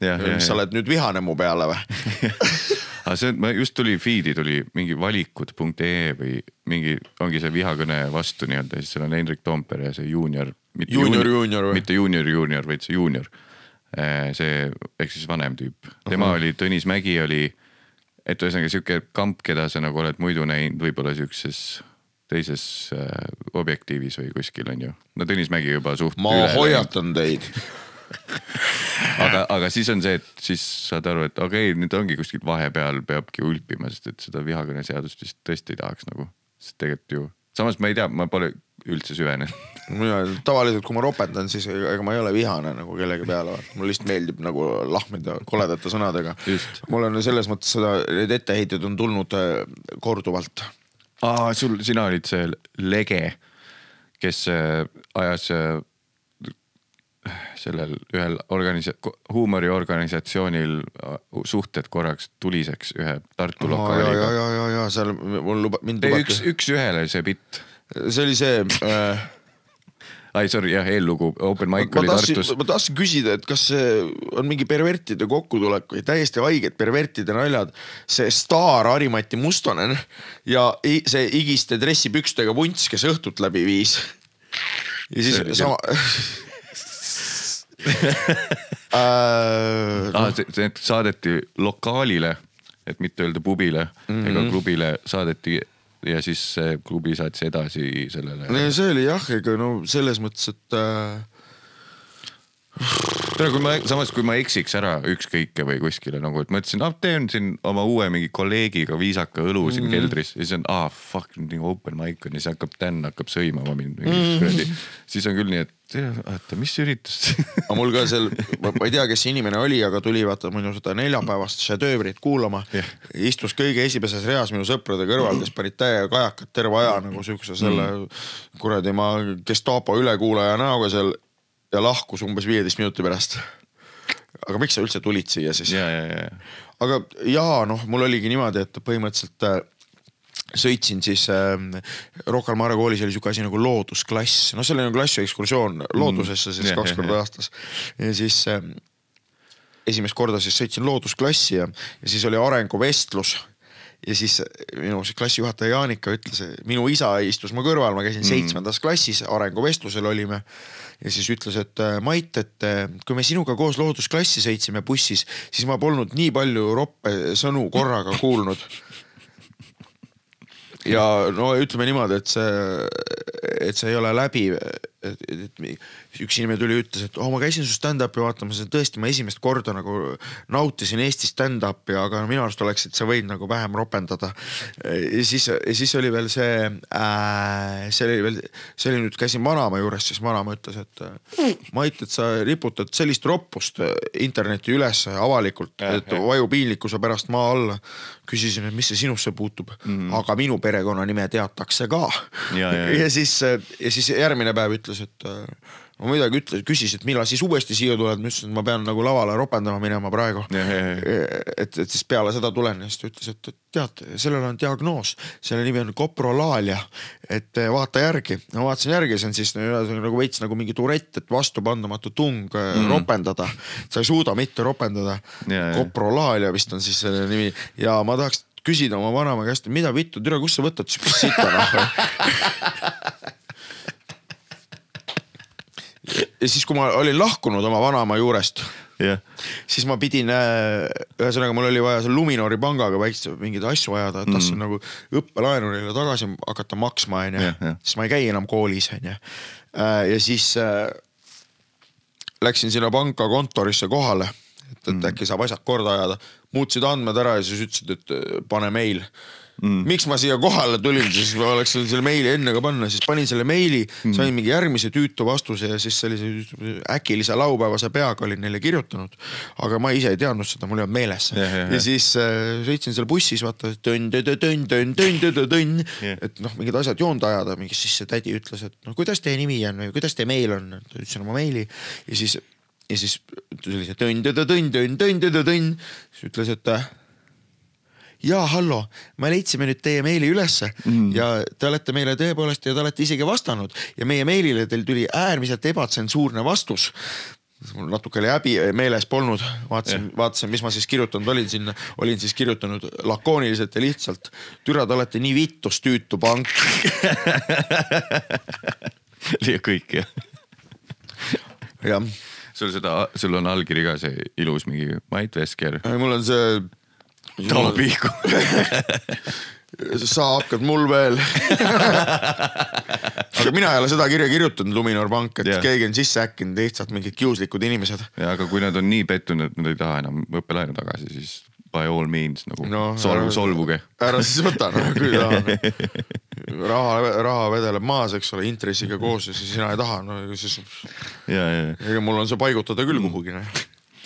mis sa oled nüüd vihane mu peale või? aga see, ma just tuli feed'i tuli mingi valikud.ee või mingi, ongi see vihakõne vastu nii-öelda, siis seal on Hendrik Toompere ja see juunior. Juunior, juunior või? mitte juunior, juunior, vaid see juunior. see ehk siis vanem tüüp, tema oli, Tõnis Mägi oli, et ühesõnaga sihuke kamp, keda sa nagu oled muidu näinud võib-olla siukses teises äh, objektiivis või kuskil on ju. no Tõnis Mägi juba suht. ma hoiatan teid. aga, aga siis on see, et siis saad aru, et okei okay,, nüüd ongi kuskilt vahepeal peabki ulpima, sest et seda vihakõneseadust vist tõesti ei tahaks nagu, sest tegelikult ju, samas ma ei tea, ma pole üldse süvenenud. mina tavaliselt, kui ma ropendan, siis ega ma ei ole vihane nagu kellegi peale, mulle lihtsalt meeldib nagu lahmida koledate sõnadega mul on selles mõttes seda, need etteheited on tulnud äh, korduvalt. aa, sul, sina olid see lege, kes äh, ajas äh, sellel ühel organisa-, huumoriorganisatsioonil suhted korraks tuliseks ühe Tartu ja, ja, lokaaliga. ja, ja, ja seal mul luba, mind üks, lubati, üks-ühele see bitt. see oli see äh, ai, sorry, jah, eellugu, open mic ma oli tahtsin Tartus., ma tahtsin küsida, et kas see on mingi pervertide kokkutulek või täiesti haiged pervertide naljad. see staar Harimati Mustonen ja see higiste dressipükstega vunts, kes õhtut läbi viis. ja siis oli sama. ah,. see, see saadeti lokaalile, et mitte öelda pubile mm -hmm. ega klubile saadeti ja siis klubi saatis edasi sellele. no see oli jah, ega no selles mõttes, et äh, tere, kui ma, samas kui ma eksiks ära ükskõike või kuskile nagu, et mõtlesin, ah teen siin oma uue mingi kolleegiga viisaka õlu siin mm -hmm. keldris ja siis on, ah, fuck, nagu open mic on ja siis hakkab Dan hakkab sõimama mind mingi mm -hmm. kuradi. siis on küll nii, et oota, mis üritus aga mul ka seal, ma ei tea, kes see inimene oli, aga tuli vaata minu seda neljapäevast šedöövrit kuulama Jah. istus kõige esimeses reas minu sõprade kõrval, kes panid täiega kajakat terve aja nagu siukse selle mm. kuradi ma Gestapo ülekuulaja näoga seal ja lahkus umbes viieteist minuti pärast. aga miks sa üldse tulid siia siis? ja, ja, ja, aga jaa, noh, mul oligi niimoodi, et põhimõtteliselt äh, sõitsin siis äh, Rocca al Mare koolis oli siuke asi nagu loodusklass, noh, oli nagu klassiekskursioon loodusesse siis Jah, kaks korda aastas. ja siis äh, esimest korda siis sõitsin loodusklassi ja, ja siis oli arenguvestlus ja siis minu see klassijuhataja Jaanika ütles, minu isa istus mu kõrval, ma käisin mm. seitsmendas klassis, arenguvestlusel olime. ja siis ütles, et äh, Mait, et äh, kui me sinuga koos loodusklassi sõitsime bussis, siis ma polnud nii palju roppe sõnu korraga kuulnud. ja no ütleme niimoodi, et see, et see ei ole läbi. Et, et üks inimene tuli ja ütles, et oh ma käisin su stand-up'i vaatamas ja tõesti ma esimest korda nagu nautisin Eesti stand-up'i, aga minu arust oleksid sa võinud nagu vähem ropendada. ja siis, ja siis oli veel see äh,, see oli veel, see oli nüüd käisin vanaema juures, siis vanaema ütles, et äh, Mait, et sa riputad sellist roppust äh, internetti üles avalikult, et vaju piinlikkuse pärast maa alla. küsisin, et mis see sinusse puutub mm., aga minu perekonnanime teatakse ka. Ja, ja, ja. ja siis, ja siis järgmine päev ütles, et äh, ma midagi ütles, küsis, et millal siis uuesti siia tuled, ma ütlesin, et ma pean nagu lavale ropendama minema praegu. Ja. et, et siis peale seda tulen ja siis ta ütles, et tead, sellel on diagnoos, selle nimi on koprolaalia, et eh, vaata järgi. ma vaatasin järgi, see on siis nagu veits nagu mingi turett, et vastupandamatu tung mm. ropendada. sa ei suuda mitte ropendada koprolaalia vist on siis selle nimi ja ma tahaks küsida oma vanaema käest, mida vittu, türa, kust sa võtad siukest sita noh. ja siis, kui ma olin lahkunud oma vanaema juurest, jah, siis ma pidin, ühesõnaga mul oli vaja seal Luminori pangaga väikseid mingeid asju ajada, et tahtsin mm. nagu õppelaenu neile tagasi hakata maksma, onju siis ma ei käi enam koolis, onju. ja siis äh, läksin sinna panka kontorisse kohale, et, et mm. äkki saab asjad korda ajada. muutsid andmed ära ja siis ütlesid, et äh, pane meil mm. miks ma siia kohale tulin, siis ma oleks võinud selle meili enne ka panna, siis panin selle meili mm., sain mingi järgmise tüütu vastuse ja siis sellise äkilise laupäevase peaga olin neile kirjutanud. aga ma ise ei teadnud seda, mul ei olnud meeles yeah,. Yeah, yeah. ja siis äh, sõitsin seal bussis, vaata tönn, et noh, mingid asjad joonde ajada, mingi siis see tädi ütles, et noh, kuidas teie nimi on või kuidas teie meil on, ütlesin oma meili ja siis ja siis tuli see tönn, siis ütles, et jaa, hallo, me leidsime nüüd teie meili ülesse mm. ja te olete meile tõepoolest ja te olete isegi vastanud ja meie meilile teil tuli äärmiselt ebatsensuurne vastus mul natuke oli häbi, meeles polnud, vaatasin, vaatasin, mis ma siis kirjutanud olin sinna, olin siis kirjutanud lakooniliselt ja lihtsalt. türa, te olete nii vittus tüütu pank ja kõik jah. jah sul seda, sul on allkiri ka see ilus mingi Mait Vesker. mul on see. Toomo Pihku sa hakkad mul veel aga mina ei ole seda kirja kirjutanud, Luminor Pank, et yeah. keegi on sisse häkkinud, lihtsalt mingid kiuslikud inimesed. ja aga kui nad on nii pettunud, et nad ei taha enam õppelaenu tagasi, siis by all means nagu no, solvu, solvuge. ära siis võta noh, küll tahan. raha, raha vedeleb maas, eks ole, intressiga koos ja siis sina ei taha, no siis. ega mul on see paigutada küll kuhugi noh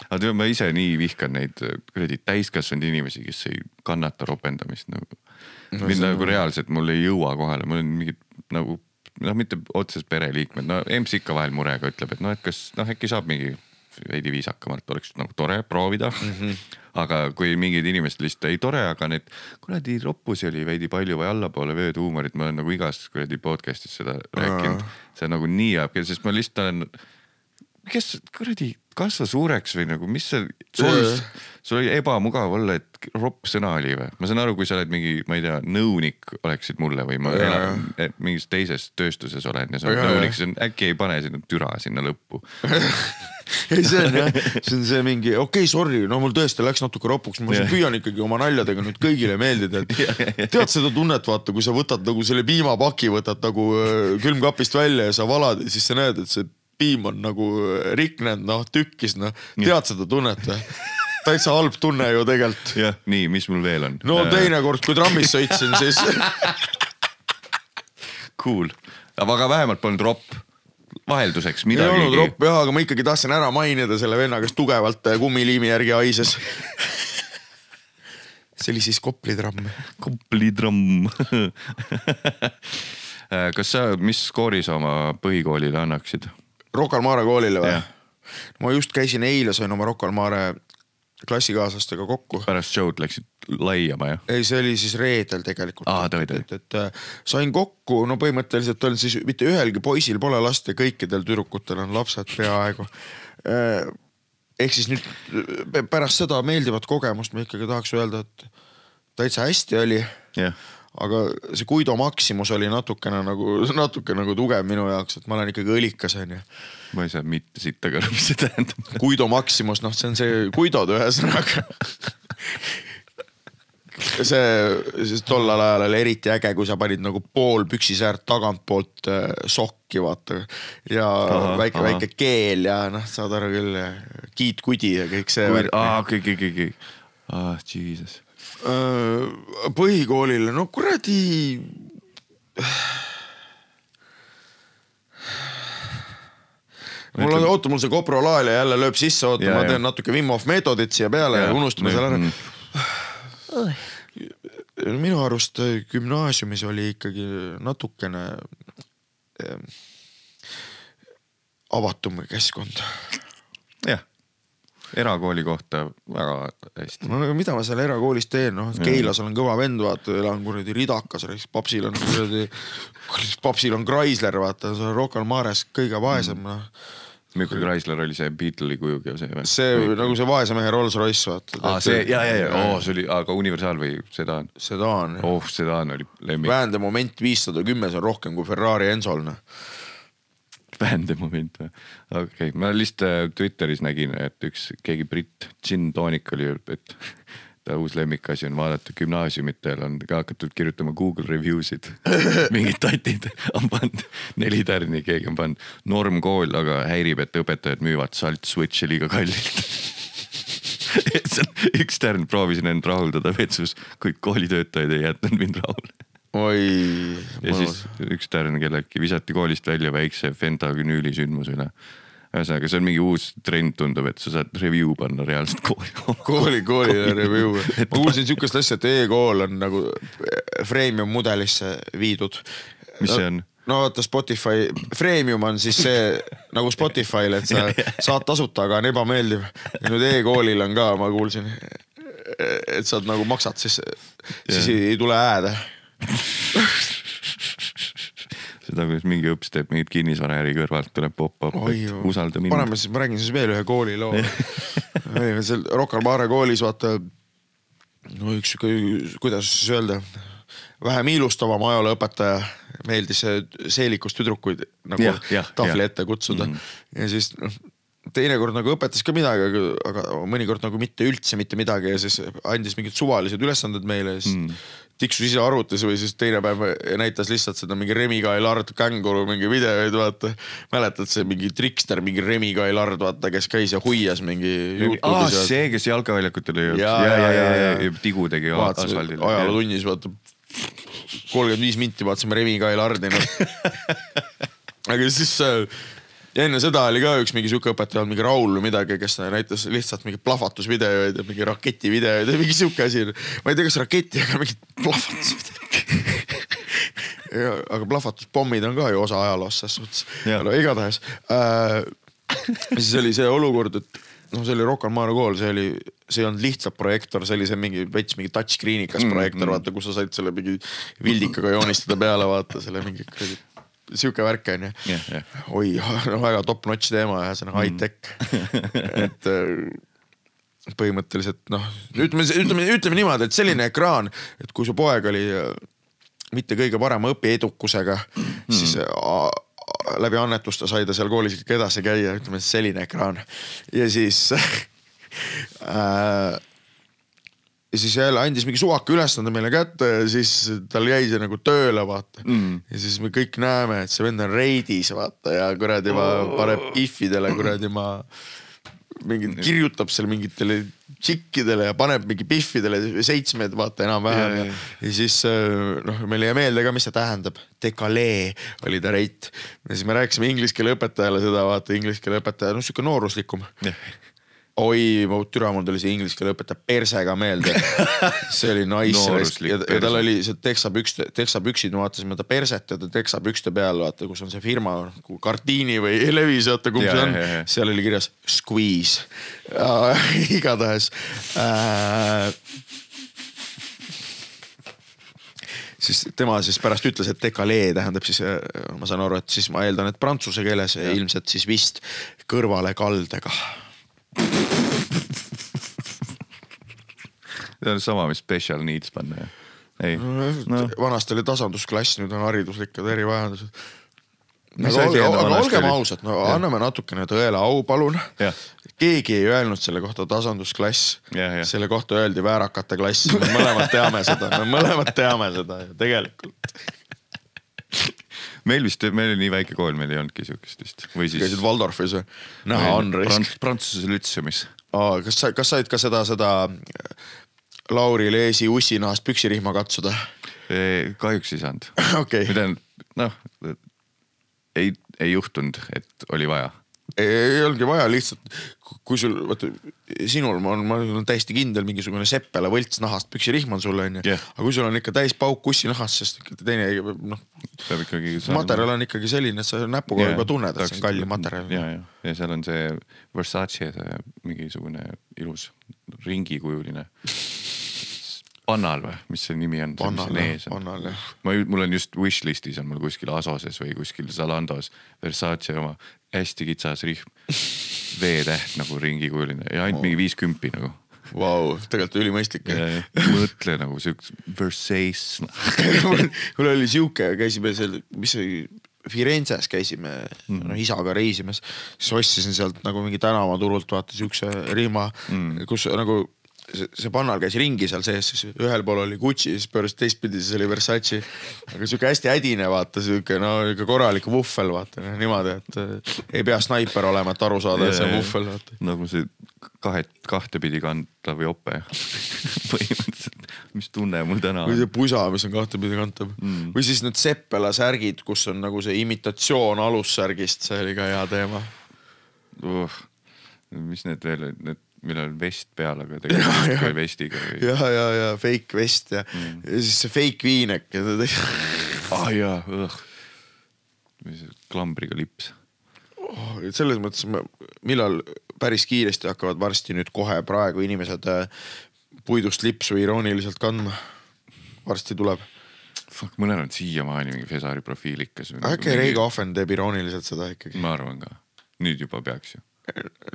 aga tead, ma ise nii vihkan neid kuradi täiskasvanud inimesi, kes ei kannata ropendamist nagu no,. mind nagu on... reaalselt, mul ei jõua kohale, mul on mingid nagu noh, mitte otseselt pereliikmed, no EMS ikka vahel murega ütleb, et noh, et kas noh, äkki saab mingi veidi viisakamalt, oleks nagu tore proovida mm. -hmm aga kui mingid inimesed lihtsalt ei tore, aga need kuradi roppusi oli veidi palju või allapoole vööd huumorit, ma olen nagu igas kuradi podcast'is seda rääkinud. see nagu nii ajab, sest ma lihtsalt olen, kes kuradi kasva suureks või nagu, mis see, sul, sul oli ebamugav olla, et ropp sõna oli või? ma saan aru, kui sa oled mingi, ma ei tea, nõunik oleksid mulle või ma ja, elan mingis teises tööstuses olen ja sa oled nõunik, siis äkki ei pane sinna türa sinna lõppu. Ei, see on jah, see on see mingi okei okay,, sorry, no mul tõesti läks natuke ropuks, ma püüan ikkagi oma naljadega nüüd kõigile meeldida, et tead seda tunnet, vaata, kui sa võtad nagu selle piimapaki, võtad nagu äh, külmkapist välja ja sa valad ja siis sa näed, et see piim on nagu riknenud, noh tükkis, noh tead seda tunnet või? täitsa halb tunne ju tegelikult. jah, nii, mis mul veel on? no äh. teinekord, kui trammis sõitsin, siis Cool, aga vähemalt polnud ropp vahelduseks midagi. ei olnud ropp jah, aga ma ikkagi tahtsin ära mainida selle venna, kes tugevalt äh, kummiliimi järgi haises see oli siis Kopli tramm. Kopli tramm äh, kas sa, mis skoori sa oma põhikoolile annaksid? Rocca al Mare koolile või? ma just käisin eile, sain oma Rocca al Mare klassikaaslastega kokku. pärast show'd läksid laiama jah? ei, see oli siis reedel tegelikult. aa, tõi, tõi. et, et äh, sain kokku, no põhimõtteliselt on siis mitte ühelgi poisil pole last ja kõikidel tüdrukutel on lapsed peaaegu. Äh, ehk siis nüüd pärast seda meeldivat kogemust ma ikkagi tahaks öelda, et täitsa hästi oli yeah aga see Guido Maximus oli natukene nagu, natuke nagu tugev minu jaoks, et ma olen ikkagi õlikas onju. ma ei saa mitte ka aru, mis see tähendab. Guido Maximus, noh, see on see Guidod ühesõnaga see, siis tollel ajal oli eriti äge, kui sa panid nagu pool püksisäärt tagantpoolt äh, sokki vaata ja aha, väike, väike keel ja noh, saad aru küll, Kiit Kudi ja kõik see. aa, okei, okei, okei, ah jesus Äh, põhikoolile, no kuradi. mul on, oota, mul see koprolaal jälle lööb sisse, oota, ma teen natuke Wim Hof meetodit siia peale ja, ja unustame selle ära minu arust gümnaasiumis oli ikkagi natukene äh, avatum keskkond. Erakooli kohta väga hästi. no mida ma seal erakoolis teen, noh Keilas olen kõva vend, vaata, elan kuradi ridakas, papsil on kuradi, papsil on Chrysler, vaata, Rocca al Mares kõige vaesem, noh milline Chrysler oli see Beatle'i kujuga see või? see või? nagu see vaese mehe Rolls-Royce vaata. aa see ja, ja, ja, oo see oli, aga universaal või sedaan? sedaan. oh, sedaan oli lemmik. väändemoment viissada kümme, see on rohkem kui Ferrari Enzol noh vändemoment või? okei okay., ma lihtsalt äh, Twitteris nägin, et üks, keegi britt, Gin Tonic oli, et ta uus lemmikasi on vaadata, gümnaasiumitel on ka hakatud kirjutama Google review sid mingid tatid on pannud neli tärni, keegi on pannud normkool, aga häirib, et õpetajad müüvad salt switch'i liiga kallilt üks tärn, proovisin end rahuldada vetsus, kuid koolitöötajad ei jätnud mind rahule. oi. ja siis üks tärn kelleltki visati koolist välja väikse fentanüüli sündmuse üle. ühesõnaga, see on mingi uus trend, tundub, et sa saad review panna reaalselt kooli. kooli, koolile review. ma kuulsin siukest asja, et e-kool on nagu freemium mudelisse viidud. mis see on? no vaata Spotify, freemium on siis see nagu Spotify'l, et sa saad tasuta, aga on ebameeldiv. ja nüüd e-koolil on ka, ma kuulsin, et sa nagu maksad, siis, siis ei, ei tule hääde. seda, kuidas mingi õps teeb mingit kinnisvaraäri kõrvalt, tuleb pop-up, et usalda mind. paneme siis, ma räägin siis veel ühe kooliloo. olime seal Rocca al Mare koolis, vaata. no üks kuidas siis öelda, vähem ilustavam ajalooõpetaja, meeldis seelikus tüdrukuid nagu Jah, jah, tahvli jah. ette kutsuda mm. ja siis noh teinekord nagu õpetas ka midagi, aga, aga mõnikord nagu mitte üldse mitte midagi ja siis andis mingid suvalised ülesanded meile ja siis Mm. Tiksus ise arvutis või siis teine päev näitas lihtsalt seda mingi Remi Kailard känguru mingi videoid, vaata. mäletad see mingi trikster, mingi Remi Kailard, vaata, kes käis ja huias mingi aa, see, kes jalgaväljakutel oli, ja, Ja, ja, ja, ja, ja, tigu tegi asfaldil. ajalootunnis, vaata. kolmkümmend viis minti vaatasime Remi Kailardi noh. aga siis äh, ja enne seda oli ka üks mingi sihuke õpetaja, mingi Raul või midagi, kes näitas lihtsalt mingeid plahvatusvideoid ja mingi raketivideoid ja mingi sihuke asi. ma ei tea, kas raketi, aga mingid plahvatusvideod. aga plahvatuspommid on ka ju osa ajaloost selles suhtes. No igatahes äh,. siis oli see olukord, et noh, see oli Rocca al Mare kool, see oli, see ei olnud lihtsalt projektor, see oli see mingi veits mingi touchscreen'ikas mm, projektor mm., vaata, kus sa said selle mingi vildikaga joonistada peale, vaata selle mingi sihuke värk Jah, jah. oi, no väga top notch teema on high tech et äh, põhimõtteliselt noh, ütleme, ütleme, ütleme niimoodi, et selline ekraan, et kui su poeg oli äh, mitte kõige parema õpiedukusega mm., siis äh, läbi annetuste sai ta seal koolis ikkagi edasi käia, ütleme selline ekraan ja siis äh, ja siis jälle andis mingi suvaka ülesande meile kätte ja siis tal jäi see nagu tööle, vaata mm.. ja siis me kõik näeme, et see vend on reidis, vaata ja kuradi ma paneb pihvidele kuradi ma mingi kirjutab seal mingitele tšikkidele ja paneb mingi pihvidele seitsmed, vaata enam-vähem Ja, ja, ja. siis äh, noh, meil jäi meelde ka, mis see tähendab. Decalee oli ta reit ja siis me rääkisime inglise keele õpetajale seda, vaata inglise keele õpetaja, noh sihuke nooruslikum oi, ma türa, mul tuli see inglise keele õpetaja persega meelde. see oli Nooruslik ja, ja tal oli see teksapükste, teksapüksid, me vaatasime ta perset ja ta teksapükste peal, vaata, kus on see firma, Kardiini või Levis, vaata kumb Ja, see on seal oli kirjas squeeze äh. igatahes äh, siis tema siis pärast ütles, et decalee tähendab siis, ma saan aru, et siis ma eeldan, et prantsuse keeles ja. ilmselt siis vist kõrvalekaldega see on sama, mis special needs panna ju. ei, no.. vanasti oli tasandusklass, nüüd on hariduslikud erivajadused. Aga, olge, aga olgem ausad, no ja. anname natukene tõele au, palun keegi ei öelnud selle kohta tasandusklass selle kohta öeldi väärakate klass, me mõlemad teame seda, me mõlemad teame seda ju tegelikult. meil vist, meil oli nii väike kool, meil ei olnudki siukest vist või siis. käisid Waldorfis või? näha on risk. Prantsuse lütseumis. kas sa, kas said ka seda, seda Lauri Leesi ussinahast püksirihma katsuda? kahjuks ei saanud. okei või, tähendab, noh, ei, ei juhtunud, et oli vaja. ei, ei olnudki vaja lihtsalt, kui sul, vaata sinul olen, ma olen täiesti kindel, mingisugune Seppele võltsnahast püksirihm on sul onju Jah. aga kui sul on ikka täis pauk ussinahast, sest teine noh, peab ikkagi. materjal on ikkagi selline, et sa näpuga juba tunned, et see on kallim materjal. ja, ja, ja seal on see Versace see mingisugune ilus ringikujuline. Pannal või, mis see nimi on? Pannal, jah, Pannal, jah.? ma, mul on just wishlist'is on mul kuskil Asoses või kuskil Zalandos Versace oma hästi kitsas rihm. V-täht nagu ringikujuline ja ainult mingi viis kümpi nagu. Vau, tegelikult ülimõistlik. mõtle nagu siukest Versace. mul oli sihuke, käisime seal, mis see Firenzes käisime mm. no, isaga reisimas, siis otsisin sealt nagu mingi tänavaturult vaata siukse rihma mm., kus nagu see, pannal käis ringi seal sees, siis ühel pool oli Gucci, siis pööras teistpidi, siis oli Versace. aga sihuke hästi hädine vaata sihuke no ikka korralik vuhvel vaata no, niimoodi, et äh, ei pea snaiper olema, et aru saada, et see on vuhvel nagu see kahe, kahtepidi kantav jope põhimõtteliselt, mis tunne mul täna või on. see pusa, mis on kahtepidi kantav mm.. või siis need Seppela särgid, kus on nagu see imitatsioon alussärgist, see oli ka hea teema. Uh, mis need veel olid, need, millel on vest peal, aga tegelikult justkui vestiga või? ja, ja, ja fake vest ja mm., ja siis see fake viinek ja ta tegi ah jaa, või see klambriga lips. oh,. selles mõttes, millal päris kiiresti hakkavad varsti nüüd kohe praegu inimesed äh, puidust lipsu irooniliselt kandma. varsti tuleb. Fuck, mõnel on siiamaani mingi Fesari profiil ikka. äkki Reigo Ahven teeb irooniliselt seda ikkagi. ma arvan ka, nüüd juba peaks ju.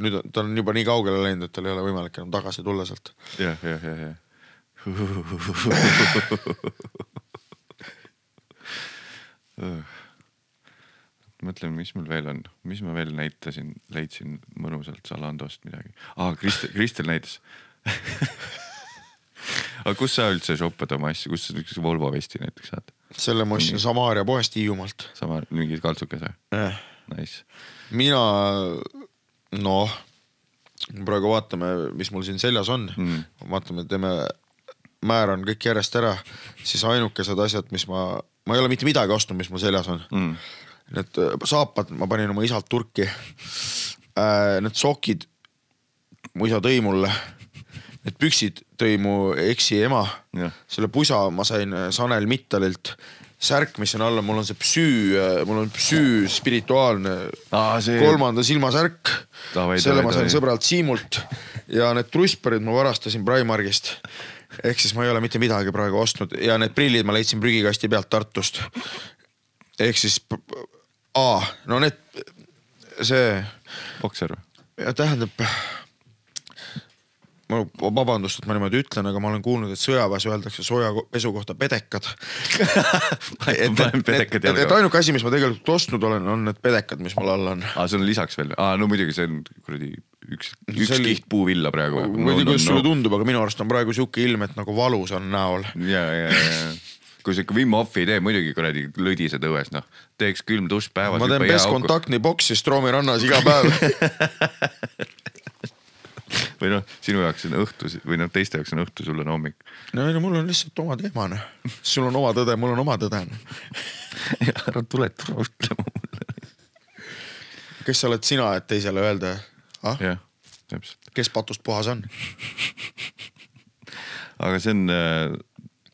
Nüüd on, ta on juba nii kaugele läinud, et tal ei ole võimalik enam tagasi tulla sealt. jah, jah, jah, jah. mõtlen, mis mul veel on, mis ma veel näitasin, leidsin mõnusalt Zalandost midagi ah,. Kristel, Kristel näitas aga kus sa üldse shoppad oma asju, kus sa niisuguse Volvo vesti näiteks saad? selle ma ostsin Samaria poest Hiiumaalt. sama, mingi kaltsukese, nice. mina, noh, praegu vaatame, mis mul siin seljas on Mm. vaatame, teeme, määran kõik järjest ära, siis ainukesed asjad, mis ma, ma ei ole mitte midagi ostnud, mis mul seljas on Mm. Need äh, saapad ma panin oma isalt turki. Need sokid mu isa tõi mulle. Need püksid tõi mu eksi ema selle pusa ma sain äh, Sanel Mittalilt. särk, mis on all, mul on see psüü, mul on psüü spirituaalne Aa, see- kolmanda silma särk. Selle ma sain sõbralt Siimult ja need trussparid ma varastasin Primarkist. ehk siis ma ei ole mitte midagi praegu ostnud ja need prillid ma leidsin prügikasti pealt Tartust. ehk siis, aa, no need, see bokser või? ja tähendab, ma vabandust, et ma niimoodi ütlen, aga ma olen kuulnud, et sõjaväes öeldakse soojapesu kohta pedekad. et, et, et, et ainuke asi, mis ma tegelikult ostnud olen, on need pedekad, mis mul all on. aa, sul on lisaks veel, aa no muidugi see on kuradi üks, üks See kiht puuvilla praegu. ma ei tea, kuidas sulle tundub, aga minu arust on praegu sihuke ilm, et nagu valus on näol. ja, ja, ja, kui sa ikka Wim Hofi ei tee, muidugi kuradi lõdised õues, noh. teeks külm dušš päevas. ma teen Best Contact'i boksi Stroomi rannas iga päev. või noh, sinu jaoks on õhtu või noh, teiste jaoks on õhtu, sul on hommik. no ei no mul on lihtsalt oma teema noh. sul on oma tõde, mul on oma tõde. noh. ära tule ütlema mulle. kes sa oled sina, et teisele öelda ah?, jah, täpselt. kes patust puhas on? aga see on äh,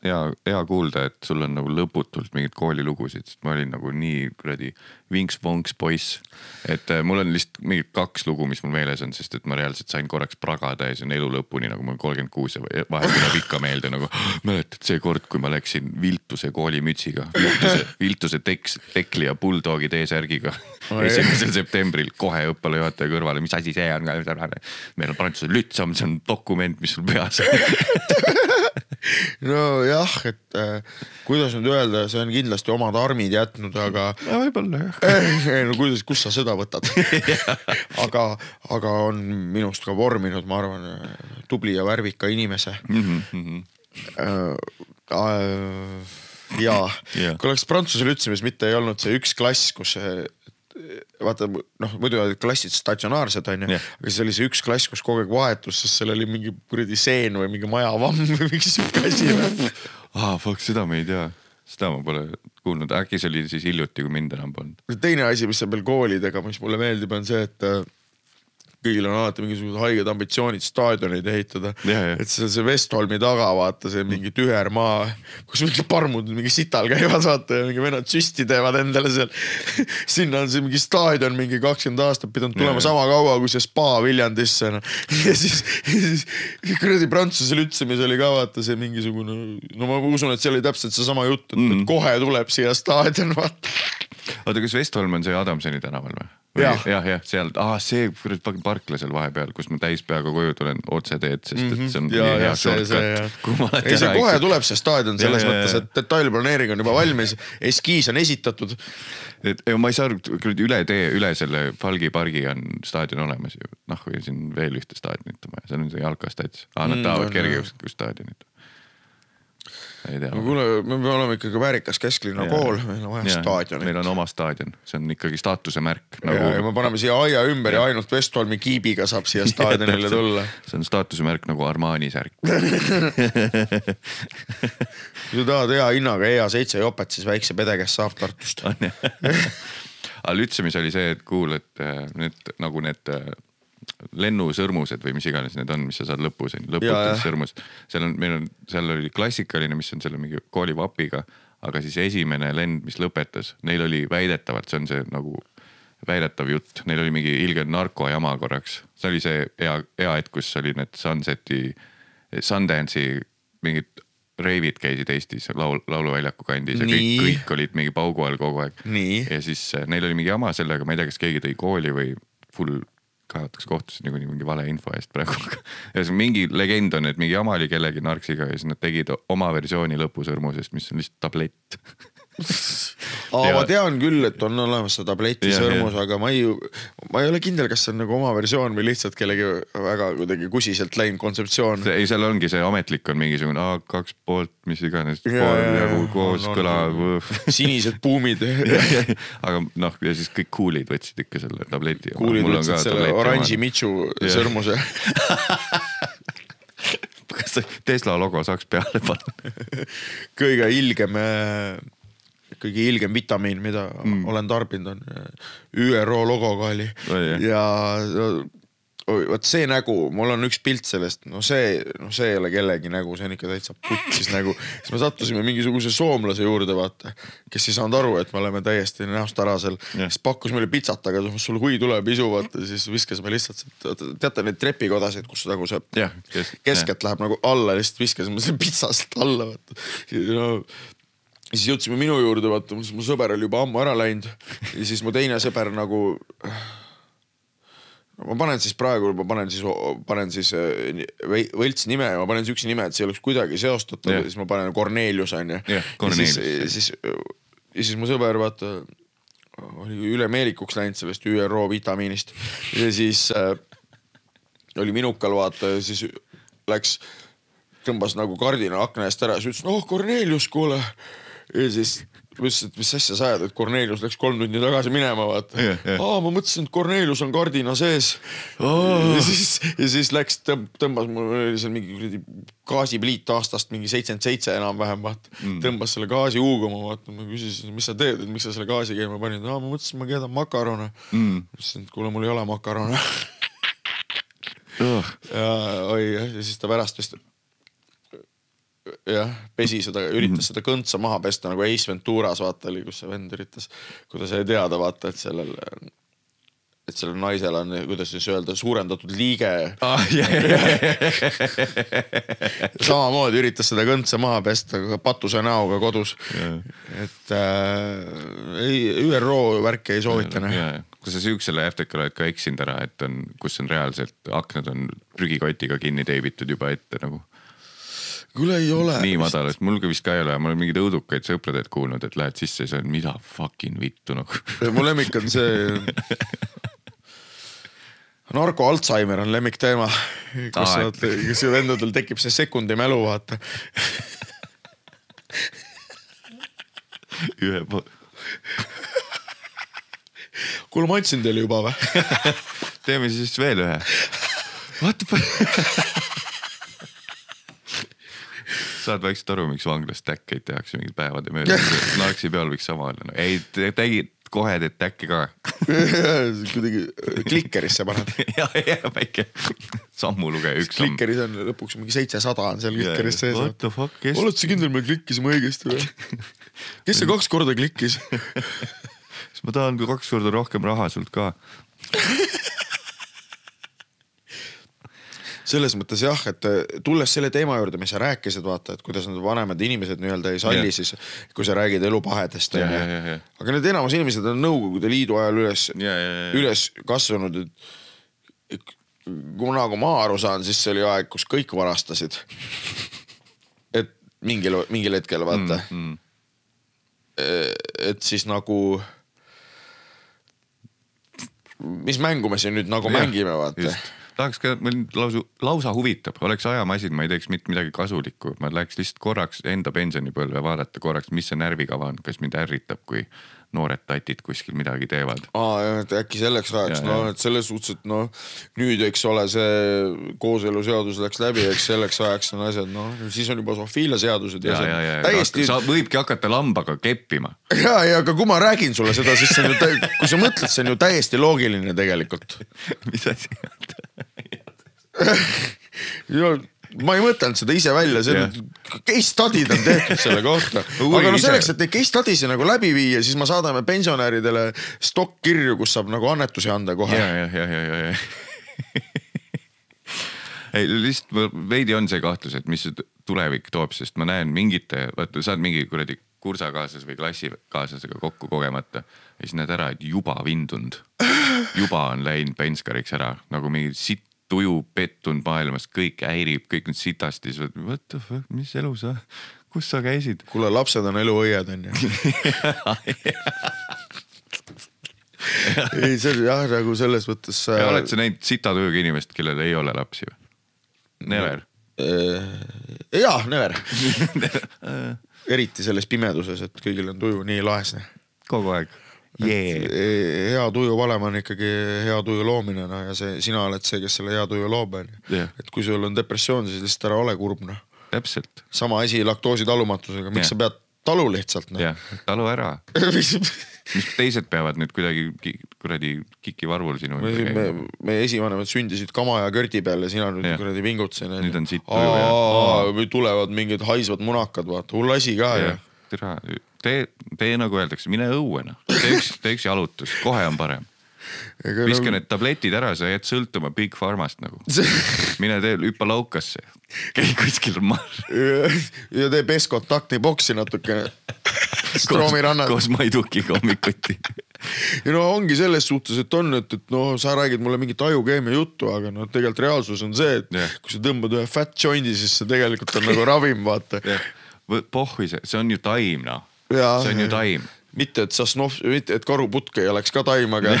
hea, hea kuulda, et sul on nagu lõputult mingeid koolilugusid, sest ma olin nagu nii kuradi vinks-vonks poiss. et äh, mul on lihtsalt mingid kaks lugu, mis mul meeles on, sest et ma reaalselt sain korraks pragada ja see on elu lõpuni nagu mul kolmkümmend kuus ja vahel tuleb ikka meelde nagu. mäletad see kord, kui ma läksin Viltuse koolimütsiga, Viltuse, Viltuse teks, tekli ja bulldog'i T-särgiga esimesel septembril kohe õppealajuhataja kõrvale, mis asi see on, meil on prantsuse lütsam, see on dokument, mis sul peas on nojah, et äh, kuidas nüüd öelda, see on kindlasti omad armid jätnud, aga no võib-olla jah. ei no kuidas, kust sa seda võtad? aga, aga on minust ka vorminud, ma arvan, tubli ja värvika inimese Mhm, äh,. Äh, jaa Jaa. kui oleks prantsusele ütlemas, mitte ei olnud see üks klass, kus see vaata noh, muidu olid klassid statsionaarsed onju yeah., aga siis oli see üks klass, kus kogu aeg vahetus, sest seal oli mingi kuradi seen või mingi majavamm või mingi siuke asi või. aa, fuck, seda me ei tea, seda ma pole kuulnud, äkki see oli siis hiljuti, kui mind enam polnud. teine asi, mis on veel koolidega, mis mulle meeldib, on see, et äh, kõigil on alati mingisugused haiged ambitsioonid staadioneid ehitada et see, see Westholmi taga vaata see mingi tühermaa, kus mingi parmud mingi sital käivad vaata ja mingi vennad süsti teevad endale seal. sinna on see mingi staadion mingi kakskümmend aastat pidanud tulema ja. sama kaua kui see spa Viljandisse noh. ja siis, siis kuradi prantsuse lütsemis oli ka vaata see mingisugune, no ma usun, et seal oli täpselt seesama jutt, et mm. kohe tuleb siia staadion vaata. oota, kas Vestholm on see Adamseni tänaval või? Jah. jah, jah, seal, aa see kuradi fucking parkla seal vahepeal, kus ma täispeaga koju tulen otseteed, sest et see on Mhm. ja, nii ja hea see, see ja shortcut. ei, see ära kohe eksin. tuleb see staadion selles Ja, ja, mõttes, ja. et detailplaneering on juba valmis, eskiis on esitatud. et ja ma ei saa aru, üle tee, üle selle Falgi pargi on staadion olemas ju. noh, või siin veel ühte staadionit on vaja, seal on see jalkastats. aa, nad Mm, tahavad on, kergejõustiku staadionit. ei tea no. kuule, me olema ikkagi väärikas kesklinna Jaa. kool, meil on vaja staadionit meil on oma staadion, see on ikkagi staatuse märk ja, ja nagu me, paneme siia aia ümber ja ainult Westholmi kiibiga saab siia staadionile tulla. see on staatuse märk nagu Armani särk. kui sa tahad hea hinnaga EA7 jopet, siis väikse pede käest saab Tartust. aga Lütsemis oli see, et kuul, et äh, need nagu need äh, lennusõrmused või mis iganes need on, mis sa saad lõpus lõputult sõrmus. seal on, meil on, seal oli klassikaline, mis on selle mingi kooli vapiga, aga siis esimene lend, mis lõpetas, neil oli väidetavalt, see on see nagu väidetav jutt, neil oli mingi ilge narkojama korraks, see oli see hea, hea hetk, kus oli need Sunseti, Sundance'i mingid reivid käisid Eestis laul, lauluväljaku kandis ja kõik Nii., kõik olid mingi paugu all kogu aeg. Ja siis äh, neil oli mingi jama sellega, ma ei tea, kas keegi tõi kooli või full kaotakse kohtusse niikuinii mingi valeinfo eest praegu. ühesõnaga mingi legend on, et mingi jama oli kellegi narksiga ja siis nad tegid oma versiooni lõpusõrmusest, mis on lihtsalt tablett. aa, ma tean küll, et on olemas see tableti Jah, sõrmus, jah. aga ma ei, ma ei ole kindel, kas see on nagu oma versioon või lihtsalt kellegi väga kuidagi kusiselt läinud kontseptsioon. ei, seal ongi see ametlik on mingisugune A kaks poolt, mis iganes, Ja, ja, ja, nagu on, koos on, kõlav. sinised buumid. aga noh, ja siis kõik kuulid võtsid ikka selle tableti. kuulid võtsid selle oranži. Michu sõrmuse. kas Tesla logo saaks peale panna? kõige ilgem, kõige ilgem vitamiin, mida mm. olen tarbinud, on äh, ÜRO logoga oli Oi, jah. ja vot see nägu, mul on üks pilt sellest, no see, no see ei ole kellegi nägu, see on ikka täitsa putsis nägu. siis me sattusime mingisuguse soomlase juurde, vaata, kes ei saanud aru, et me oleme täiesti näost ärasel. Jah. siis pakkus meile pitsat, aga sul hui tuleb isu, vaata, siis viskasime lihtsalt, teate neid trepikodasid, kus nagu see jah, kes. keskelt läheb nagu alla, lihtsalt viskasime selle pitsa sealt alla, vaata no,. Siis jõudsime minu juurde, vaata, mu sõber oli juba ammu ära läinud ja siis mu teine sõber nagu. ma panen siis praegu, ma panen siis, panen siis või- võlts nime ja ma panen siukse nime, et see ei oleks kuidagi seostatav Jah. ja siis ma panen Kornelius onju. Jah, ja siis Kornelius., siis, ja siis mu sõber vaata oli üle meelikuks läinud sellest ÜRO vitamiinist ja siis äh, oli minukal vaata ja siis läks, tõmbas nagu kardina akna eest ära ja siis ütles, noh Kornelius, kuule. Ja siis ma ütlesin, et mis asja sa ajad, et Kornelius läks kolm tundi tagasi minema, vaata Jah, jah. aa, ma mõtlesin, et Kornelius on kardina sees ja siis, ja siis läks, tõmbas, mul oli seal mingi kuradi gaasipliit aastast mingi seitsekümmend seitse enam-vähem vaata mm.. tõmbas selle gaasi huugama, vaata, ma küsisin, mis sa teed, et miks sa selle gaasi käima panid, aa ma mõtlesin, ma keedan makarone mm.. ütlesin, et kuule, mul ei ole makarone ja oi jah, ja siis ta pärast vist jah, pesi seda, üritas seda kõntsa maha pesta nagu Ace Venturas vaata oli, kus see vend üritas, kui ta sai teada vaata, et sellel, et sellel naisel on, kuidas siis öelda, suurendatud liige. Ah, samamoodi üritas seda kõntsa maha pesta aga patuse näoga kodus. et äh, ei, ÜRO värki ei soovita näha. kui sa siuksele FTK-le oled ka eksinud ära, et on, kus on reaalselt aknad on prügikotiga kinni teibitud juba ette nagu kuule ei ole. nii madal, et mul ka vist ka ei ole, ma olen mingeid õudukaid sõpradelt kuulnud, et lähed sisse sa oled mida fucking vittu nagu. mu lemmik on see. narko Alžeimer on lemmikteema, kus Aa, sa, kus vendadel tekib see sekundi mälu, vaata. ühe po-, kuule, ma andsin teile juba või? teeme siis veel ühe. What the fuck? saad vaikselt aru, miks vanglas täkkeid tehakse mingid päevade mööda, narksi peal võiks sama olla no.. ei, tegid kohe teed täkke ka. kuidagi klikkerisse paned. ja, ja väike sammulugeja, üks samm. klikkeris on lõpuks mingi seitsesada on seal klikkeris sees. What the fuck, kes? oled sa kindel, me klikkisime õigesti või? kes see kaks korda klikkis? siis ma tahan kaks korda rohkem raha sult ka. Selles mõttes jah, et äh, tulles selle teema juurde, mis sa rääkisid, vaata, et kuidas need vanemad inimesed nii-öelda ei salli Jah. siis, kui sa räägid elupahedest onju jah, jah, jah.. aga need enamus inimesed on Nõukogude Liidu ajal üles, Ja, ja, ja. üles kasvanud, et kuna, kui ma aru saan, siis see oli aeg, kus kõik varastasid. et mingil, mingil hetkel vaata mm,. Mm. et siis nagu. mis mängu me siin nüüd nagu Jah, mängime, vaata. Tahaks ka, mind lausa, lausa huvitab, oleks ajamasin, ma ei teeks mitte midagi kasulikku, ma läheks lihtsalt korraks enda pensionipõlve vaadata korraks, mis see närvikava on, kas mind ärritab, kui noored tatid kuskil midagi teevad. aa, et äkki selleks ajaks, Ja, no ja. et selles suhtes, et noh, nüüd, eks ole, see kooseluseadus läks läbi, eks selleks ajaks on asjad, noh, siis on juba zoofiiliaseadused ja, ja, ja, ja täiesti sa võibki hakata lambaga keppima. ja, ja aga kui ma räägin sulle seda, siis see on ju, kui sa mõtled, see on ju täiesti loogiline tegelikult. mis asi? ma ei mõtelnud seda ise välja, see on, case study'd on tehtud selle kohta. Aga no selleks, et neid case study si nagu läbi viia, siis me saadame pensionäridele stokk-kirju, kus saab nagu annetusi anda kohe ja, ja, ja, ja, ja, ja. ei lihtsalt veidi on see kahtlus, et mis tulevik toob, sest ma näen mingite, vaata sa oled mingi kuradi kursakaaslas või klassikaaslasega kokku kogemata ja siis näed ära, et juba vindunud, juba on läinud penskariks ära nagu mingi sitt tuju pettunud maailmas, kõik häirib, kõik on sitasti, siis mõtled what the fuck, mis elu sa, kus sa käisid? kuule, lapsed on eluõied onju. ei, see on jah, nagu selles mõttes. ja oled sa näinud sita tujuga inimest, kellel ei ole lapsi või? Never. jaa, never. eriti selles pimeduses, et kõigil on tuju nii laes. kogu aeg. Yeah. hea tuju valem on ikkagi hea tuju loomine noh ja see, sina oled see, kes selle hea tuju loob onju Jah. et kui sul on depressioon, siis lihtsalt ära ole kurb noh. täpselt, sama asi laktoositalumatusega, miks Jah. sa pead talu lihtsalt noh. jah, talu ära. mis teised peavad nüüd kuidagi kuradi kikivarvul sinu me, ümber käima? meie esivanemad sündisid kama ja kördi peal ja sina nüüd Jah. kuradi pingutasid. Nüüd on sitt tuju ja- või tulevad mingid haisvad munakad, vaata, hull asi ka ju. tere, tee, tee nagu öeldakse, mine õue noh, tee üks, tee üks jalutus, kohe on parem. viska need tabletid ära, sa jääd sõltuma Big Pharmast nagu. mine tee, hüppa laukasse, käi kuskil mar-. ja tee pestkontakti boksi natukene. Stroomi rannad. koos Maidukiga hommikuti. ja no ongi selles suhtes, et on, et, et noh, sa räägid mulle mingit ajukeemia juttu, aga noh, tegelikult reaalsus on see, et yeah. kui sa tõmbad ühe fat joint'i, siis see tegelikult on nagu ravim, vaata. pohhui see, see on ju taim noh. See on ju taim. mitte, et Sosnov, mitte, et karuputk ei oleks ka taim, aga.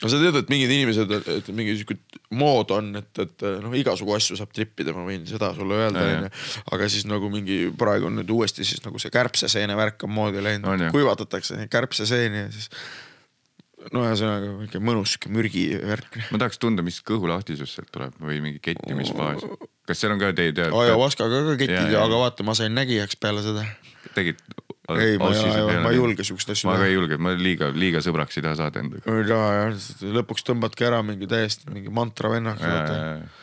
no sa tead, et mingid inimesed, et mingi sihuke mood on, et, et noh, igasugu asju saab trippida, ma võin seda sulle öelda, onju. aga siis nagu mingi praegu on nüüd uuesti siis nagu see kärbseseene värk on moodi läinud kuivatatakse kärbseseeni ja siis. No ühesõnaga mingi mõnus sihuke mürgivärk. ma tahaks tunda, mis kõhulahtisus sealt tuleb või mingi kettimisfaas. kas seal on ka teie tead? Ayahuascaga ka ja. aga vaata, ma sain nägijaks peale seda. tegid? ei, ma ma ei julge siukest asju ma ka ei julge, ma liiga, liiga sõbraks ei taha saada endaga. ei taha jah, lõpuks tõmbadki ära mingi täiesti mingi mantra vennaks.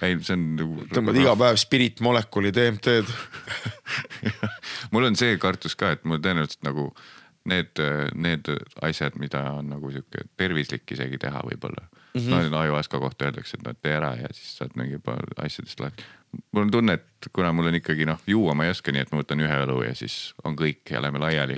ei, see on nagu. tõmbad iga päev spirit molekuli DMT-d. mul on see kartus ka, et mul tõenäoliselt nagu need, need asjad, mida on nagu sihuke tervislik isegi teha võib-olla mm. -hmm. no ayahuasca kohta öeldakse, et noh, tee ära ja siis saad mingi paar asjadest lahti. mul on tunne, et kuna mul on ikkagi noh, juua ma ei oska, nii et ma võtan ühe õlu ja siis on kõik ja lähme laiali.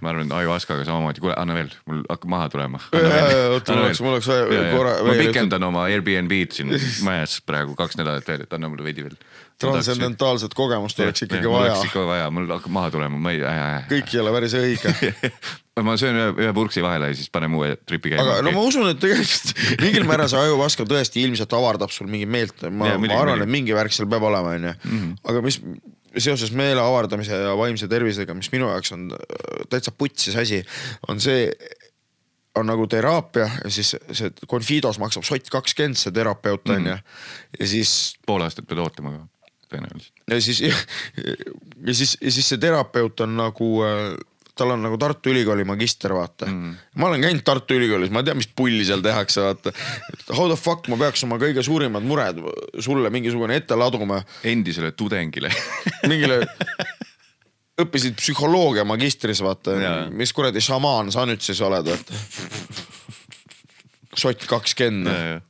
ma arvan, et ayahuascaga samamoodi, kuule anna veel, mul hakkab maha tulema. Oota, mul oleks- mul oleks vaja korra ma pikendan oma Airbnb-d siin majas praegu kaks nädalat veel, et anna mulle veidi veel. transcendentaalset kogemust oleks ikkagi vaja oleks. ikka vaja, mul hakkab maha tulema, ma ei äh,. kõik ei ole päris õige. ma söön ühe, ühe purksi vahele ja siis paneme uue tripi käima. aga no ma usun, et tegelikult mingil määral see ajuvaska tõesti ilmselt avardab sul mingi meelt, ma ma arvan, et mingi värk seal peab olema, onju. aga mis seoses meele avardamise ja vaimse tervisega, mis minu jaoks on äh, täitsa putsis asi, on see, on nagu teraapia ja siis see Confidos maksab sott kakskümmend, see terapeut onju. ja siis pool aastat pead ootama ka tõenäoliselt. ja siis ja siis, ja siis see terapeut on nagu äh, tal on nagu Tartu Ülikooli magister, vaata mm.. ma olen käinud Tartu Ülikoolis, ma tean, mis pulli seal tehakse, vaata. How the fuck ma peaks oma kõige suurimad mured sulle mingisugune ette laduma, endisele tudengile mingile õppisid psühholoogia magistris, vaata mis kuradi šamaan sa nüüd siis oled, vaata. sott kakskümmend,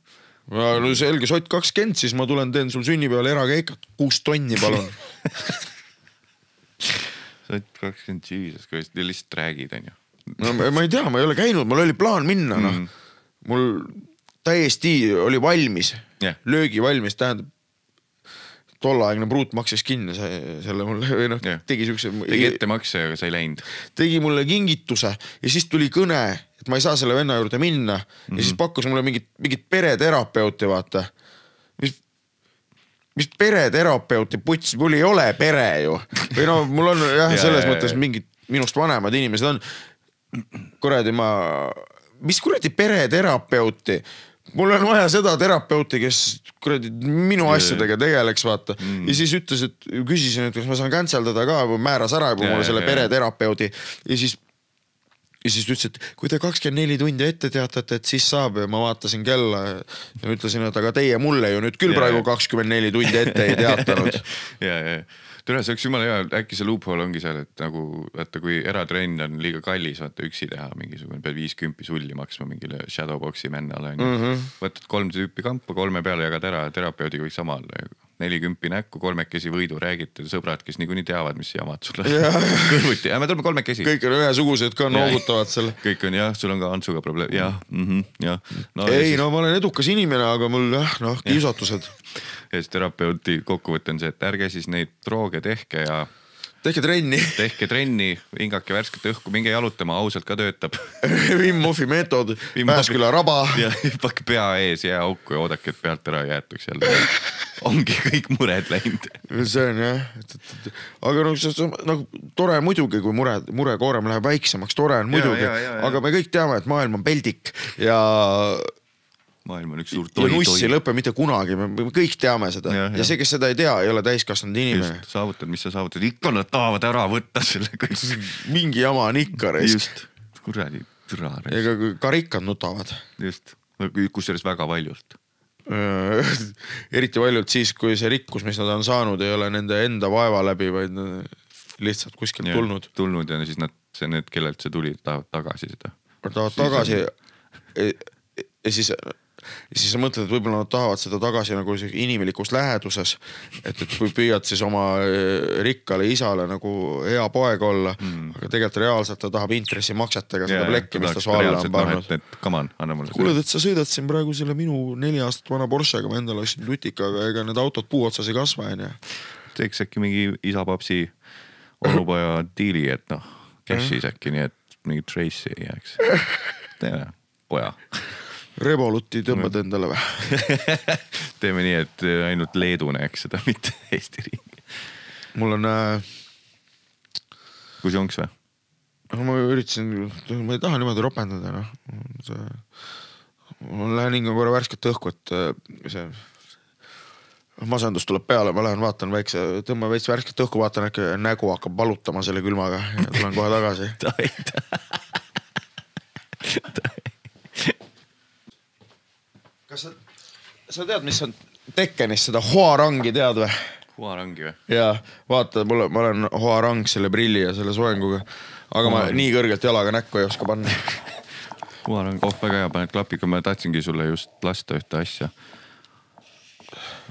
no selge, sott kakskümmend, siis ma tulen teen sul sünnipäeval erakeikat, kuus tonni, palun sa oled kakskümmend Jesus Christ, te lihtsalt räägid, onju. no ma- ei tea, ma ei ole käinud, mul oli plaan minna, noh Mm.. mul täiesti oli valmis Jah. löögi valmis, tähendab. tolleaegne pruut maksis kinni selle mulle või noh Jah. tegi siukse, tegi ettemakse, aga sa ei läinud. tegi mulle kingituse ja siis tuli kõne, et ma ei saa selle venna juurde minna mm -hmm. ja siis pakkus mulle mingit, mingit pereterapeuti, vaata. mis, mis pereterapeuti puts, mul ei ole pere ju. või no mul on jah ja, selles mõttes mingid minust vanemad inimesed on. kuradi ma, mis kuradi pereterapeuti mul on vaja seda terapeuti, kes kuradi minu asjadega tegeleks, vaata. Mm.. ja siis ütles, et küsisin, et kas ma saan cancel dada ka, määras ära juba mulle selle pereterapeudi. ja siis ja siis ta ütles, et kui te kakskümmend neli tundi ette teatate, et siis saab ja ma vaatasin kella ja ütlesin, et aga teie mulle ju nüüd küll ja, praegu kakskümmend neli tundi ette ei teatanud. ja, ja tere, see oleks jumala hea, äkki see loophole ongi seal, et nagu vaata, kui eratrenn on liiga kallis, vaata üksi teha mingisugune, pead viiskümmend sulli maksma mingile shadowbox'i vennale onju. Mm -hmm.. võtad kolm tüüpi kampa, kolme peale jagad ära ja terapeudiga võiks sama olla ju nelikümpi näkku, kolmekesi võidu räägite, sõbrad, kes niikuinii teavad, mis jamad sul on. kõrvuti, me tuleme kolmekesi. kõik on ühesugused ka noogutavad seal. kõik on jah, sul on ka Antsuga probleem, jah mm -hmm,, jah no,. ei siis... no ma olen edukas inimene, aga mul jah, noh kiusatused. ja siis terapeuti kokkuvõte on see, et ärge siis neid drooge tehke ja tehke trenni. tehke trenni, hingake värsket õhku, minge jalutama, ausalt ka töötab Wim Hofi meetod, Pääsküla raba. ja hüppake pea ees jääauku ja oodake, et pealt ära jäetakse jälle. ongi kõik mured läinud. see on jah, et, et, et aga noh, see on nagu tore muidugi, kui mure, murekoorem läheb väiksemaks, tore on muidugi, aga me kõik teame, et maailm on peldik ja maailm on üks suur toi. ja nuss ei lõpe mitte kunagi, me kõik teame seda ja, ja. ja see, kes seda ei tea, ei ole täiskasvanud inimene. saavutad, mis sa saavutad, ikka nad tahavad ära võtta selle kõik. mingi jama on ikka raisk. just, kuradi türa raisk. ega karikad nutavad. just, kusjuures väga valjult eriti paljult siis, kui see rikkus, mis nad on saanud, ei ole nende enda vaeva läbi, vaid lihtsalt kuskilt ja, tulnud. tulnud ja siis nad, see, need, kellelt see tuli, tahavad tagasi seda. tahavad tagasi ja siis ja siis sa mõtled, et võib-olla nad tahavad seda tagasi nagu inimlikus läheduses. et, et kui püüad siis oma eh, rikkale isale nagu hea poeg olla mm., aga tegelikult reaalselt ta tahab intressimaksetega seda yeah, plekki, mis ta su alla on pannud. et come on, anna mulle. kuule, et sa sõidad siin praegu selle minu neli aastat vana Porschega, ma endale ostsin lutikaga, ega need autod puu otsas ei kasva, onju. teeks äkki mingi isa-papsi onupoja diili, et noh, cash'is äkki nii, et mingit race'i ei jääks. teeme, poja Revoluti tõmbad endale või teeme nii, et ainult Leedu näeks seda, mitte Eesti riigi. mul on äh.... kus jonks või? no ma üritasin, ma ei taha niimoodi ropendada, noh. see, ma lähen hingan korra värsket õhku, et äh, see masendus tuleb peale, ma lähen vaatan väikse, tõmban veits värsket õhku, vaatan äkki nägu hakkab valutama selle külmaga ja tulen kohe tagasi kas sa, sa tead, mis on Tekkenis seda Huarangi tead või? Huarangi või? ja vaata, mul, ma olen Huarang selle prilli ja selle soenguga, aga Huarang. ma nii kõrgelt jalaga näkku ei oska panna. Huarang, oh väga hea, paned klapiga, ma tahtsingi sulle just lasta ühte asja.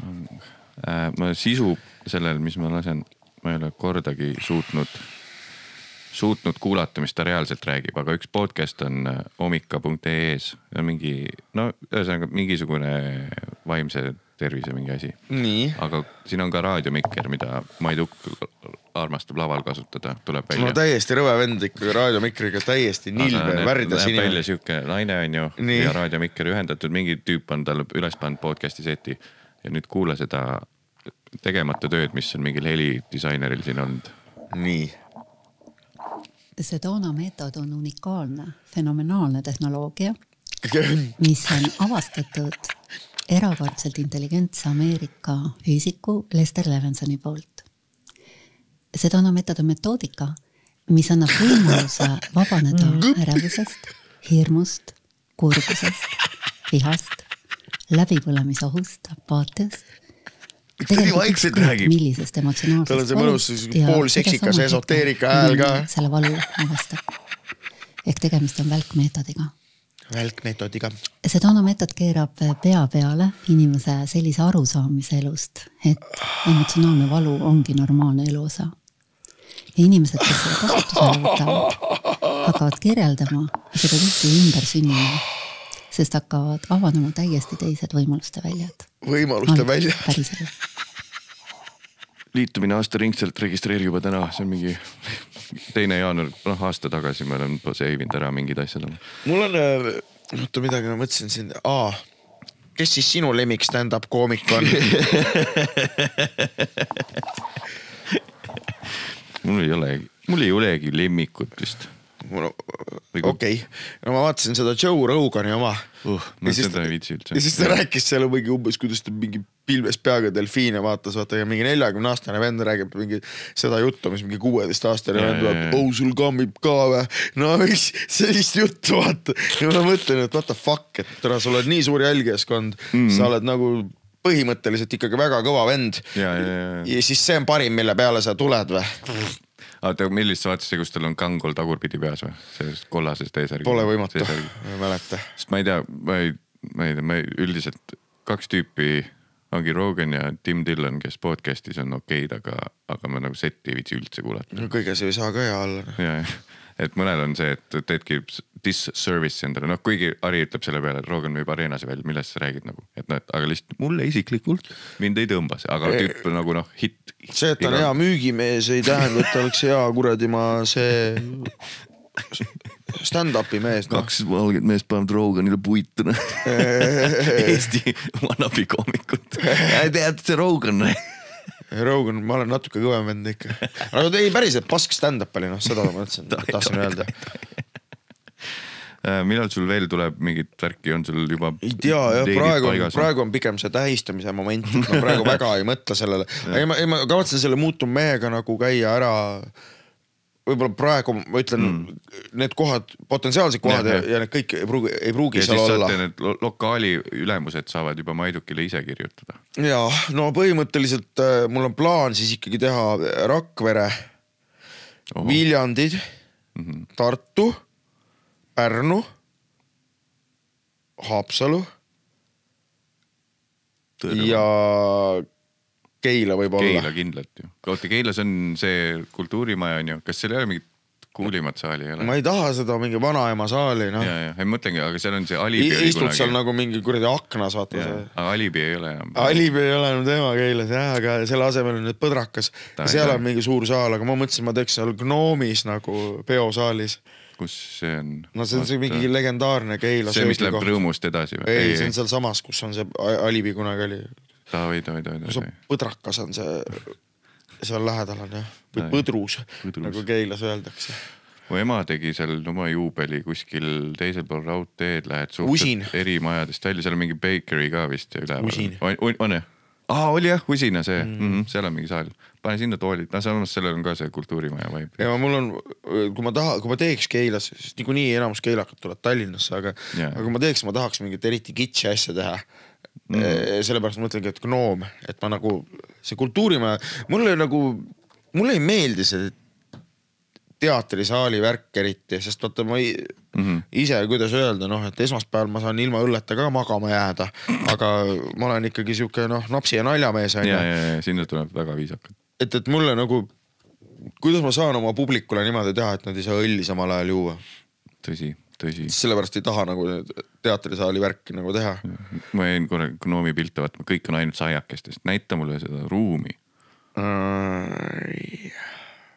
Äh, ma sisu sellel, mis ma lasen, ma ei ole kordagi suutnud suutnud kuulata, mis ta reaalselt räägib, aga üks podcast on äh, homika.ee-s ja mingi no ühesõnaga mingisugune vaimse tervise mingi asi. aga siin on ka raadiomikker, mida Maiduk armastab laval kasutada, tuleb välja. no täiesti rõve vend ikka raadiomikriga, täiesti nilbe, värdjas inimene. välja sihuke naine on ju Nii. ja raadiomikker ühendatud, mingi tüüp on talle üles pannud podcast'i seti ja nüüd kuula seda tegemata tööd, mis on mingil helidisaineril siin olnud. nii Sedona meetod on unikaalne, fenomenaalne tehnoloogia, mis on avastatud erakordselt intelligentse Ameerika füüsiku Lester Levensoni poolt. Sedona meetod on metoodika, mis annab võimaluse vabaneda ärevusest, hirmust, kurbusest, vihast, läbipõlemisohust, apaatiast ta nii vaikselt räägib. millisest emotsionaalsest tal on see mõnus poolseksikas esoteerika hääl ka. selle valu avastab. ehk tegemist on välkmeetodiga. välkmeetodiga. Sedona meetod keerab pea peale inimese sellise arusaamise elust, et emotsionaalne valu ongi normaalne eluosa. ja inimesed, kes selle kasutusele võtavad, hakkavad kirjeldama seda tihti ümbersünnina, sest hakkavad avanema täiesti teised võimaluste väljad võimaluste välja. liitumine aastaringselt registreeri juba täna, see on mingi teine jaanuar, noh aasta tagasi me oleme save inud ära mingid asjad. mul on, oota midagi ma mõtlesin siin, aa, kes siis sinu lemmik stand-up koomik on? mul ei ole, mul ei olegi lemmikut vist mul, okei, no ma vaatasin seda Joe Rogani oma uh,. siis seda ei viitsi üldse. ja siis ta rääkis seal mingi umbes, kuidas ta mingi pilves peaga delfiine vaatas, vaata ja mingi neljakümne aastane vend räägib mingi seda juttu, mis mingi kuueteistaastane vend tuleb oh sul kammib ka vä. no mis sellist juttu vaata ja ma mõtlen, et what the fuck, et täna sul on nii suur jälgijaskond mm., sa oled nagu põhimõtteliselt ikkagi väga kõva vend. ja siis see on parim, mille peale sa tuled või? oota, millist sa vaatasid, kus tal on kangol tagurpidi peas või? selles kollases T-särgis. Pole võimatu, ei mäleta. sest ma ei tea, ma ei, ma ei tea, ma ei, üldiselt kaks tüüpi ongi Rogan ja Tim Dillon, kes podcast'is on okeid, aga, aga ma nagu setti ei viitsi üldse kuulata. no kõiges ei saa ka hea olla. Et mõnel on see, et teedki disservice endale, noh kuigi Ari ütleb selle peale, et Rogan müüb areenasi välja, millest sa räägid nagu, et noh, et aga lihtsalt mulle isiklikult mind ei tõmba see, aga tüüp nagu noh, hitt. see, et ta on hea müügimees, ei tähenda, et ta oleks hea kuradi ma see stand-up'i mees, noh. kaks valget meest panevad Roganile puitu. Eesti wannabe koomikut. tead, see Rogan. Rogan, ma olen natuke kõvem vend ikka. aga ei päriselt pask stand-up oli, noh seda ma mõtlesin, tahtsin öelda. Äh, millal sul veel tuleb mingit värki, on sul juba? ei tea jah, praegu on, praegu on pigem see tähistamise moment, ma praegu väga ei mõtle sellele. ei ma, ei ma kavatsen selle muutuv mehega nagu käia ära võib-olla praegu ma ütlen mm. need kohad, potentsiaalsed kohad ja, jah. ja need kõik ei pruugi, ei pruugi ja seal olla need lo lokaali ülemused saavad juba Maidukile ise kirjutada. ja no põhimõtteliselt äh, mul on plaan siis ikkagi teha Rakvere, Viljandid mm, -hmm. Tartu, Pärnu, Haapsalu ja Keila võib-olla Keila. kindlalt ju. oota, Keilas on see kultuurimaja on ju, kas seal ei ole mingit kuulimat saali ei ole? ma ei taha seda mingi vanaema saali, noh. ja, ja, ei mõtlengi, aga seal on see Alibi istud kunagi. seal nagu mingi kuradi aknas, vaata see. aga Alibi ei ole enam. Alibi ei ole enam tema Keilas jah, aga selle asemel on nüüd Põdrakas. Seal on mingi suur saal, aga ma mõtlesin, ma teeks seal Gnoomis nagu peosaalis. kus see on? no see on see mingi legendaarne Keila see, mis läheb. Rõõmust edasi või? ei, see on sealsamas, kus on see Alibi kunagi oli. davai, davai, davai, davai. Põdrakas on see, seal lähedal on jah, või. Põdrus, Põdrus. nagu Keilas öeldakse. mu ema tegi seal oma juubeli kuskil teisel pool raudteed, lähed suhteliselt eri majadest välja, seal on mingi bakery ka vist üleval. On, jah? aa, oli jah, Usina see mm., mm -hmm, seal on mingi saal, pane sinna toolid, no samas sellel on ka see kultuurimaja vibe. ja mul on, kui ma taha, kui ma teeks Keilas, sest niikuinii enamus keilakad tulevad Tallinnasse, aga Jaa. aga kui ma teeks, ma tahaks mingit eriti kitši asja teha mm.. sellepärast ma mõtlengi, et gnoom, et ma nagu see kultuurimaja, mulle nagu, mulle ei meeldi see teatrisaali värk eriti, sest vaata ma ei, mm. -hmm. ise, kuidas öelda, noh, et esmaspäeval ma saan ilma õlleta ka magama jääda, aga ma olen ikkagi sihuke noh, napsi ja naljamees ja, onju ja, ja sinna tuleb väga viisakalt. et, et mulle nagu, kuidas ma saan oma publikule niimoodi teha, et nad ei saa õlli samal ajal juua. tõsi. Sellepärast ei taha nagu teatrisaali värki nagu teha. ma jäin korra Gnoomi pilte vaatama, kõik on ainult saiakestest, näita mulle seda ruumi.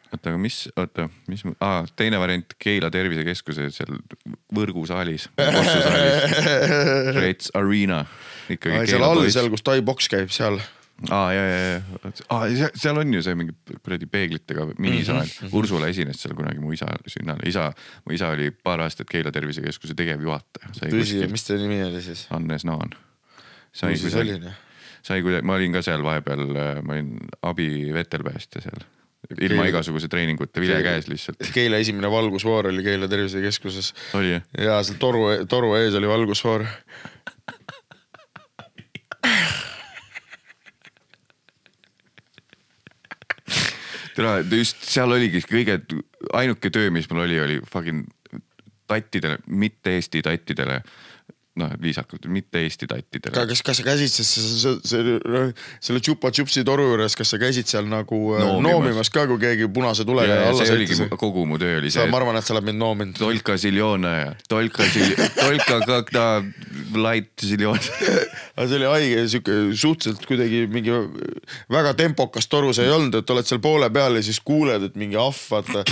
oota, aga mis, oota, mis, aa, teine variant Keila tervisekeskuse seal võrgusaalis, Reds Arena. seal all, seal, kus Tai Box käib, seal. aa, ja, ja, ja, aa, seal on ju see mingi kuradi peeglitega minisaal mm. -hmm. Ursula esines seal kunagi mu isa sünnal, isa, mu isa oli paar aastat Keila tervisekeskuse tegevjuhataja. tõsi, mis ta nimi oli siis? Hannes Naan. sai siis oli noh? sai kuidagi, ma olin ka seal vahepeal, ma olin abivetelpäästja seal. ilma Keila- igasuguse treeninguta, vile käes lihtsalt. Keila esimene valgusfoor oli Keila tervisekeskuses ja seal toru, toru ees oli valgusfoor. tere, just seal oligi kõige, ainuke töö, mis mul oli, oli fucking tattidele, mitte Eesti tattidele. noh, viisakalt, mitte Eesti tattidele. kas, kas sa käisid siis selle, selle, Chupa Chupsi toru juures, kas sa käisid seal nagu äh, Noomimas. noomimas ka, kui keegi punase tulega ja, ja alla sõitis? kogu mu töö oli sa, see ma. arvan, et sa oled mind noominud. Tolka Ziljona ja Tolka Zil-, Tolka Kakta Light Ziljon. aga see oli haige sihuke suhteliselt kuidagi mingi väga tempokas toru see ei olnud, et oled seal poole peal ja siis kuuled, et mingi ahv, vaata.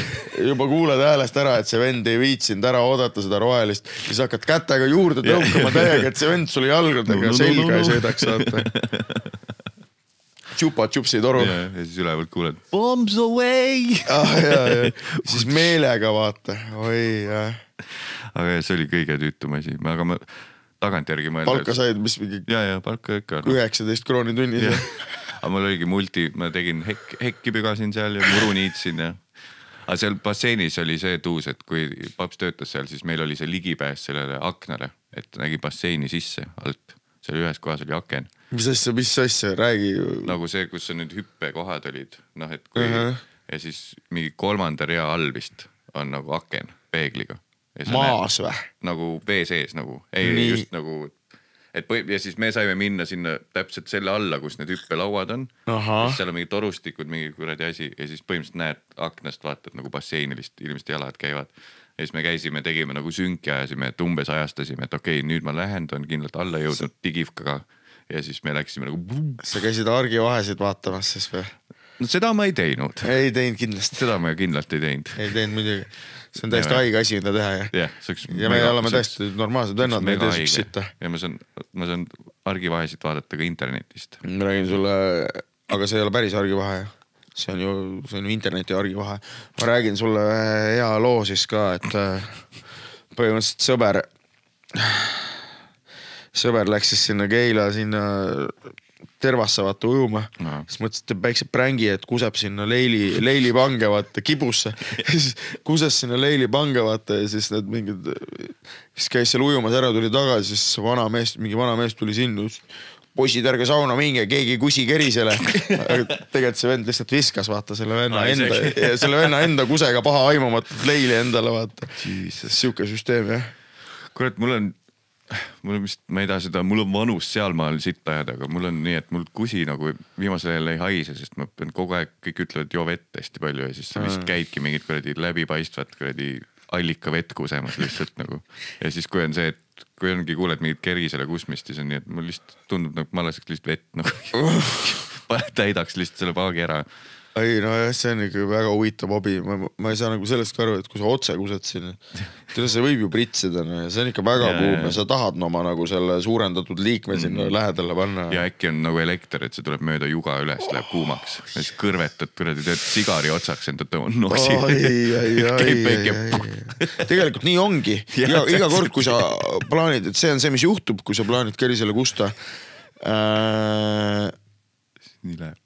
juba kuuled häälest ära, et see vend ei viitsinud ära oodata seda rohelist. siis hakkad kätega juurde tõukama täiega, et see vend sulle jalgadega selga ei sõidaks, vaata tšupa-tšupsi toru. ja siis ülevalt kuuled bombs away ah,. ja, ja siis meelega vaata, oi jah. aga jah, see oli kõige tüütum asi, aga ma tagantjärgi mõeldes. palka said, mis mingi. ja, ja palka ikka no.. üheksateist krooni tunnis. aga mul oligi multi, ma tegin hekk, hekki pügasin seal ja muru niitsin ja. aga seal basseinis oli see tuus, et kui paps töötas seal, siis meil oli see ligipääs sellele aknale, et nägi basseini sisse alt. seal ühes kohas oli aken mis asja, mis asja, räägi. nagu see, kus on need hüppekohad olid, noh, et kui uh -huh. ja siis mingi kolmanda rea all vist on nagu aken peegliga. Maas või? nagu vee sees nagu, ei Nii. just nagu, et või ja siis me saime minna sinna täpselt selle alla, kus need hüppelauad on. seal on mingid torustikud, mingi kuradi asi ja siis põhimõtteliselt näed aknast vaatad nagu basseini vist inimeste jalad käivad ja siis me käisime, tegime nagu sünki, ajasime, et umbes ajastasime, et okei okay,, nüüd ma lähen, ta on kindlalt alla jõudnud digivkaga ja siis me läksime nagu. sa käisid argivahesid vaatamas siis või? No seda ma ei teinud. ei teinud kindlasti. seda ma kindlalt ei teinud. ei teinud muidugi. see on täiesti haige asi, mida teha jah. jah, see oleks. ja me oleme täiesti normaalsed vennad, me ei tee siukest sitta. ja ma saan, ma saan argivahesid vaadata ka internetist. ma räägin sulle, aga see ei ole päris argivahe ju see on ju, see on ju interneti argivahe. ma räägin sulle hea loo siis ka, et äh, põhimõtteliselt sõber sõber läks siis sinna Keila sinna tervasse vaata ujuma no.. siis mõtles, et teeb väikse prängi, et kuseb sinna Leili, Leili pange vaata kibusse siis kuses sinna Leili pange vaata ja siis need mingid, siis käis seal ujumas ära, tuli tagasi, siis vana mees, mingi vana mees tuli sinna poisid, ärge sauna minge, keegi ei kusi kerisele. aga tegelikult see vend lihtsalt viskas vaata selle venna no, enda, selle venna enda kusega paha aimamatut leili endale vaata. sihuke süsteem jah. kurat, mul on mul on vist, ma ei taha seda, mul on vanus sealmaal sitta ajada, aga mul on nii, et mul kusi nagu viimasel ajal ei haise, sest ma pean kogu aeg, kõik ütlevad joo vett hästi palju ja siis sa vist käidki mingit kuradi läbipaistvat kuradi allikavett kusemas lihtsalt nagu. ja siis, kui on see, et kui ongi, kuuled mingit kerisele kusmist, siis on nii, et mul lihtsalt tundub nagu ma laseks lihtsalt vett nagu. Täidaks lihtsalt selle paagi ära ei nojah, see on ikka väga huvitav hobi, ma, ma ei saa nagu sellest ka aru, et kui sa otse kused sinna. tead, see võib ju pritsida, no ja see on ikka väga kuum ja sa tahad no, oma nagu selle suurendatud liikme sinna mm -hmm. lähedale panna. ja äkki on nagu elekter, et see tuleb mööda juga üles, läheb kuumaks ja siis kõrvetad kuradi, teed sigari otsaks enda käib väike. tegelikult nii ongi, iga, iga kord, kui sa plaanid, et see on see, mis juhtub, kui sa plaanid kerisele kusta äh.... nii läheb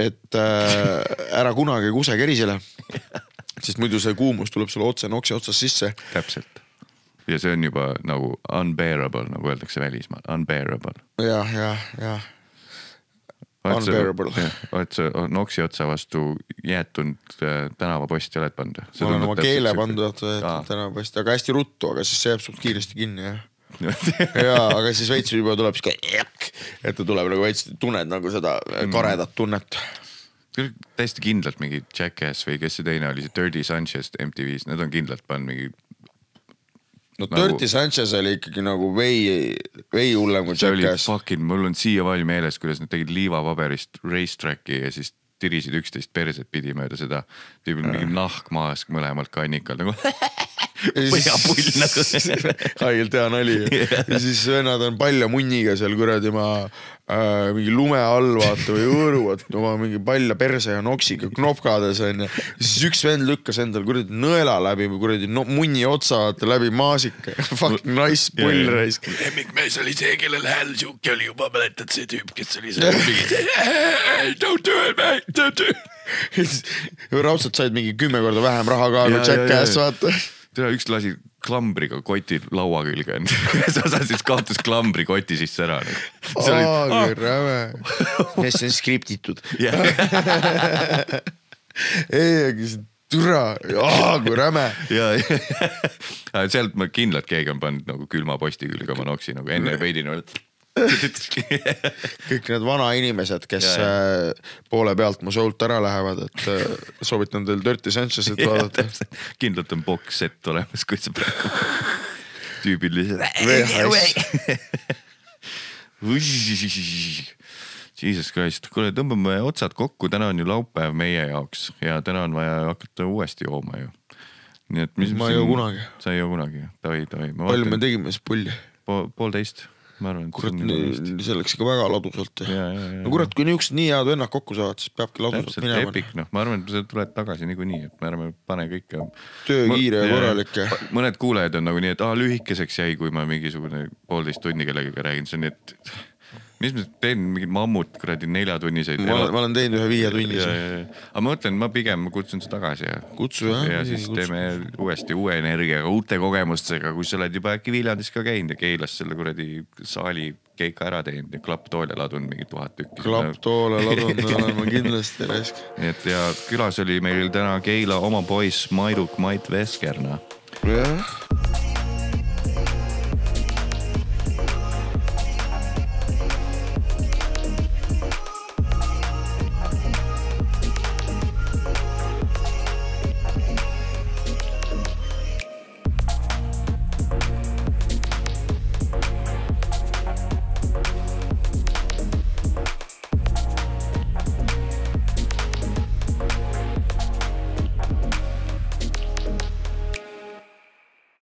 et äh, ära kunagi kuse kerisele. sest muidu see kuumus tuleb sulle otse noksi otsast sisse. täpselt ja see on juba nagu unbearable, nagu öeldakse välismaal, unbearable ja,. jah, jah, jah. Unbearable. oled sa noksi otsa vastu jäätunud äh, tänavaposti oled pannud? ma olen oma keele pannud tänavaposti, aga hästi ruttu, aga siis see jääb suht kiiresti kinni jah ja, aga siis veits juba tuleb siuke, et ta tuleb nagu veits, tunned nagu seda mm. karedat tunnet täiesti kindlalt mingi Jackass või kes see teine oli, see Dirty Sanchez MTV-s, need on kindlalt pannud mingi. no nagu... Dirty Sanchez oli ikkagi nagu vei, vei hullem kui Jackass. Fucking, mul on siiamaani meeles, kuidas nad tegid liivapaberist racetrack'i ja siis tirisid üksteist perset pidi mööda seda. tüübil mingi nahk maas mõlemalt kannikal nagu põhjapull nagu haigelt hea nali ja siis vennad on palja munniga seal kuradi oma äh, mingi lume all vaata või hõõruvad oma mingi palja perse ja noksiga knopkades onju. siis üks vend lükkas endal kuradi nõela läbi või kuradi no, munni otsa vaata läbi maasika Fucking nice pull raisk. lemmikmees oli see, kellel hääl siuke oli juba, mäletad see tüüp, kes oli see don't do it mate, don't do it. raudselt said mingi kümme korda vähem raha ka kui Jackass vaata tere, üks lasi klambriga koti laua külge ühes osas siis kaotas klambri koti sisse ära. aa, kui räme. see on skriptitud. ei, aga see türa, kui räme. ja, ja sealt ma kindlalt keegi on pannud nagu külma posti külge oma noksi nagu enne veidi no kõik need vanainimesed, kes ja, ja. Äh, poole pealt mu show'lt ära lähevad, et äh, soovitan teil Dirty Sanchez'it vaadata. kindlalt on box set olemas, kui sa praegu tüübilised. Jesus Christ, kuule tõmbame otsad kokku, täna on ju laupäev meie jaoks ja täna on vaja hakata uuesti jooma ju. nii et mis. Ma ei joo kunagi. sa ei joo kunagi, davai, davai. palju me tegime siis pulli? pool, poolteist. kurat, see läks ikka väga ladusalt. no kurat, kui niisugused nii head vennad kokku saavad, siis peabki ladusalt minema. epic noh, ma arvan, et sa tuled tagasi niikuinii, et me ärme pane kõike. töö kiire ja korralik ja mõned kuulajad on nagu nii, et aa lühikeseks jäi, kui ma mingisugune poolteist tundi kellegagi räägin, see on nii, et mis ma teen, mingit mammut kuradi neljatunniseid. ma olen, ma olen teinud ühe viietunnise. aga ma mõtlen, ma pigem kutsun su tagasi ja. kutsu jah. ja siis teeme uuesti uue energiaga, uute kogemustega, kui sa oled juba äkki Viljandis ka käinud ja Keilas selle kuradi saali keika ära teinud ja klapptoole ladunud mingi tuhat tükki. klapptoole ladunud olen ma kindlasti raisk. nii et ja külas oli meil täna Keila oma poiss Maiduk Mait Veskerna. jah,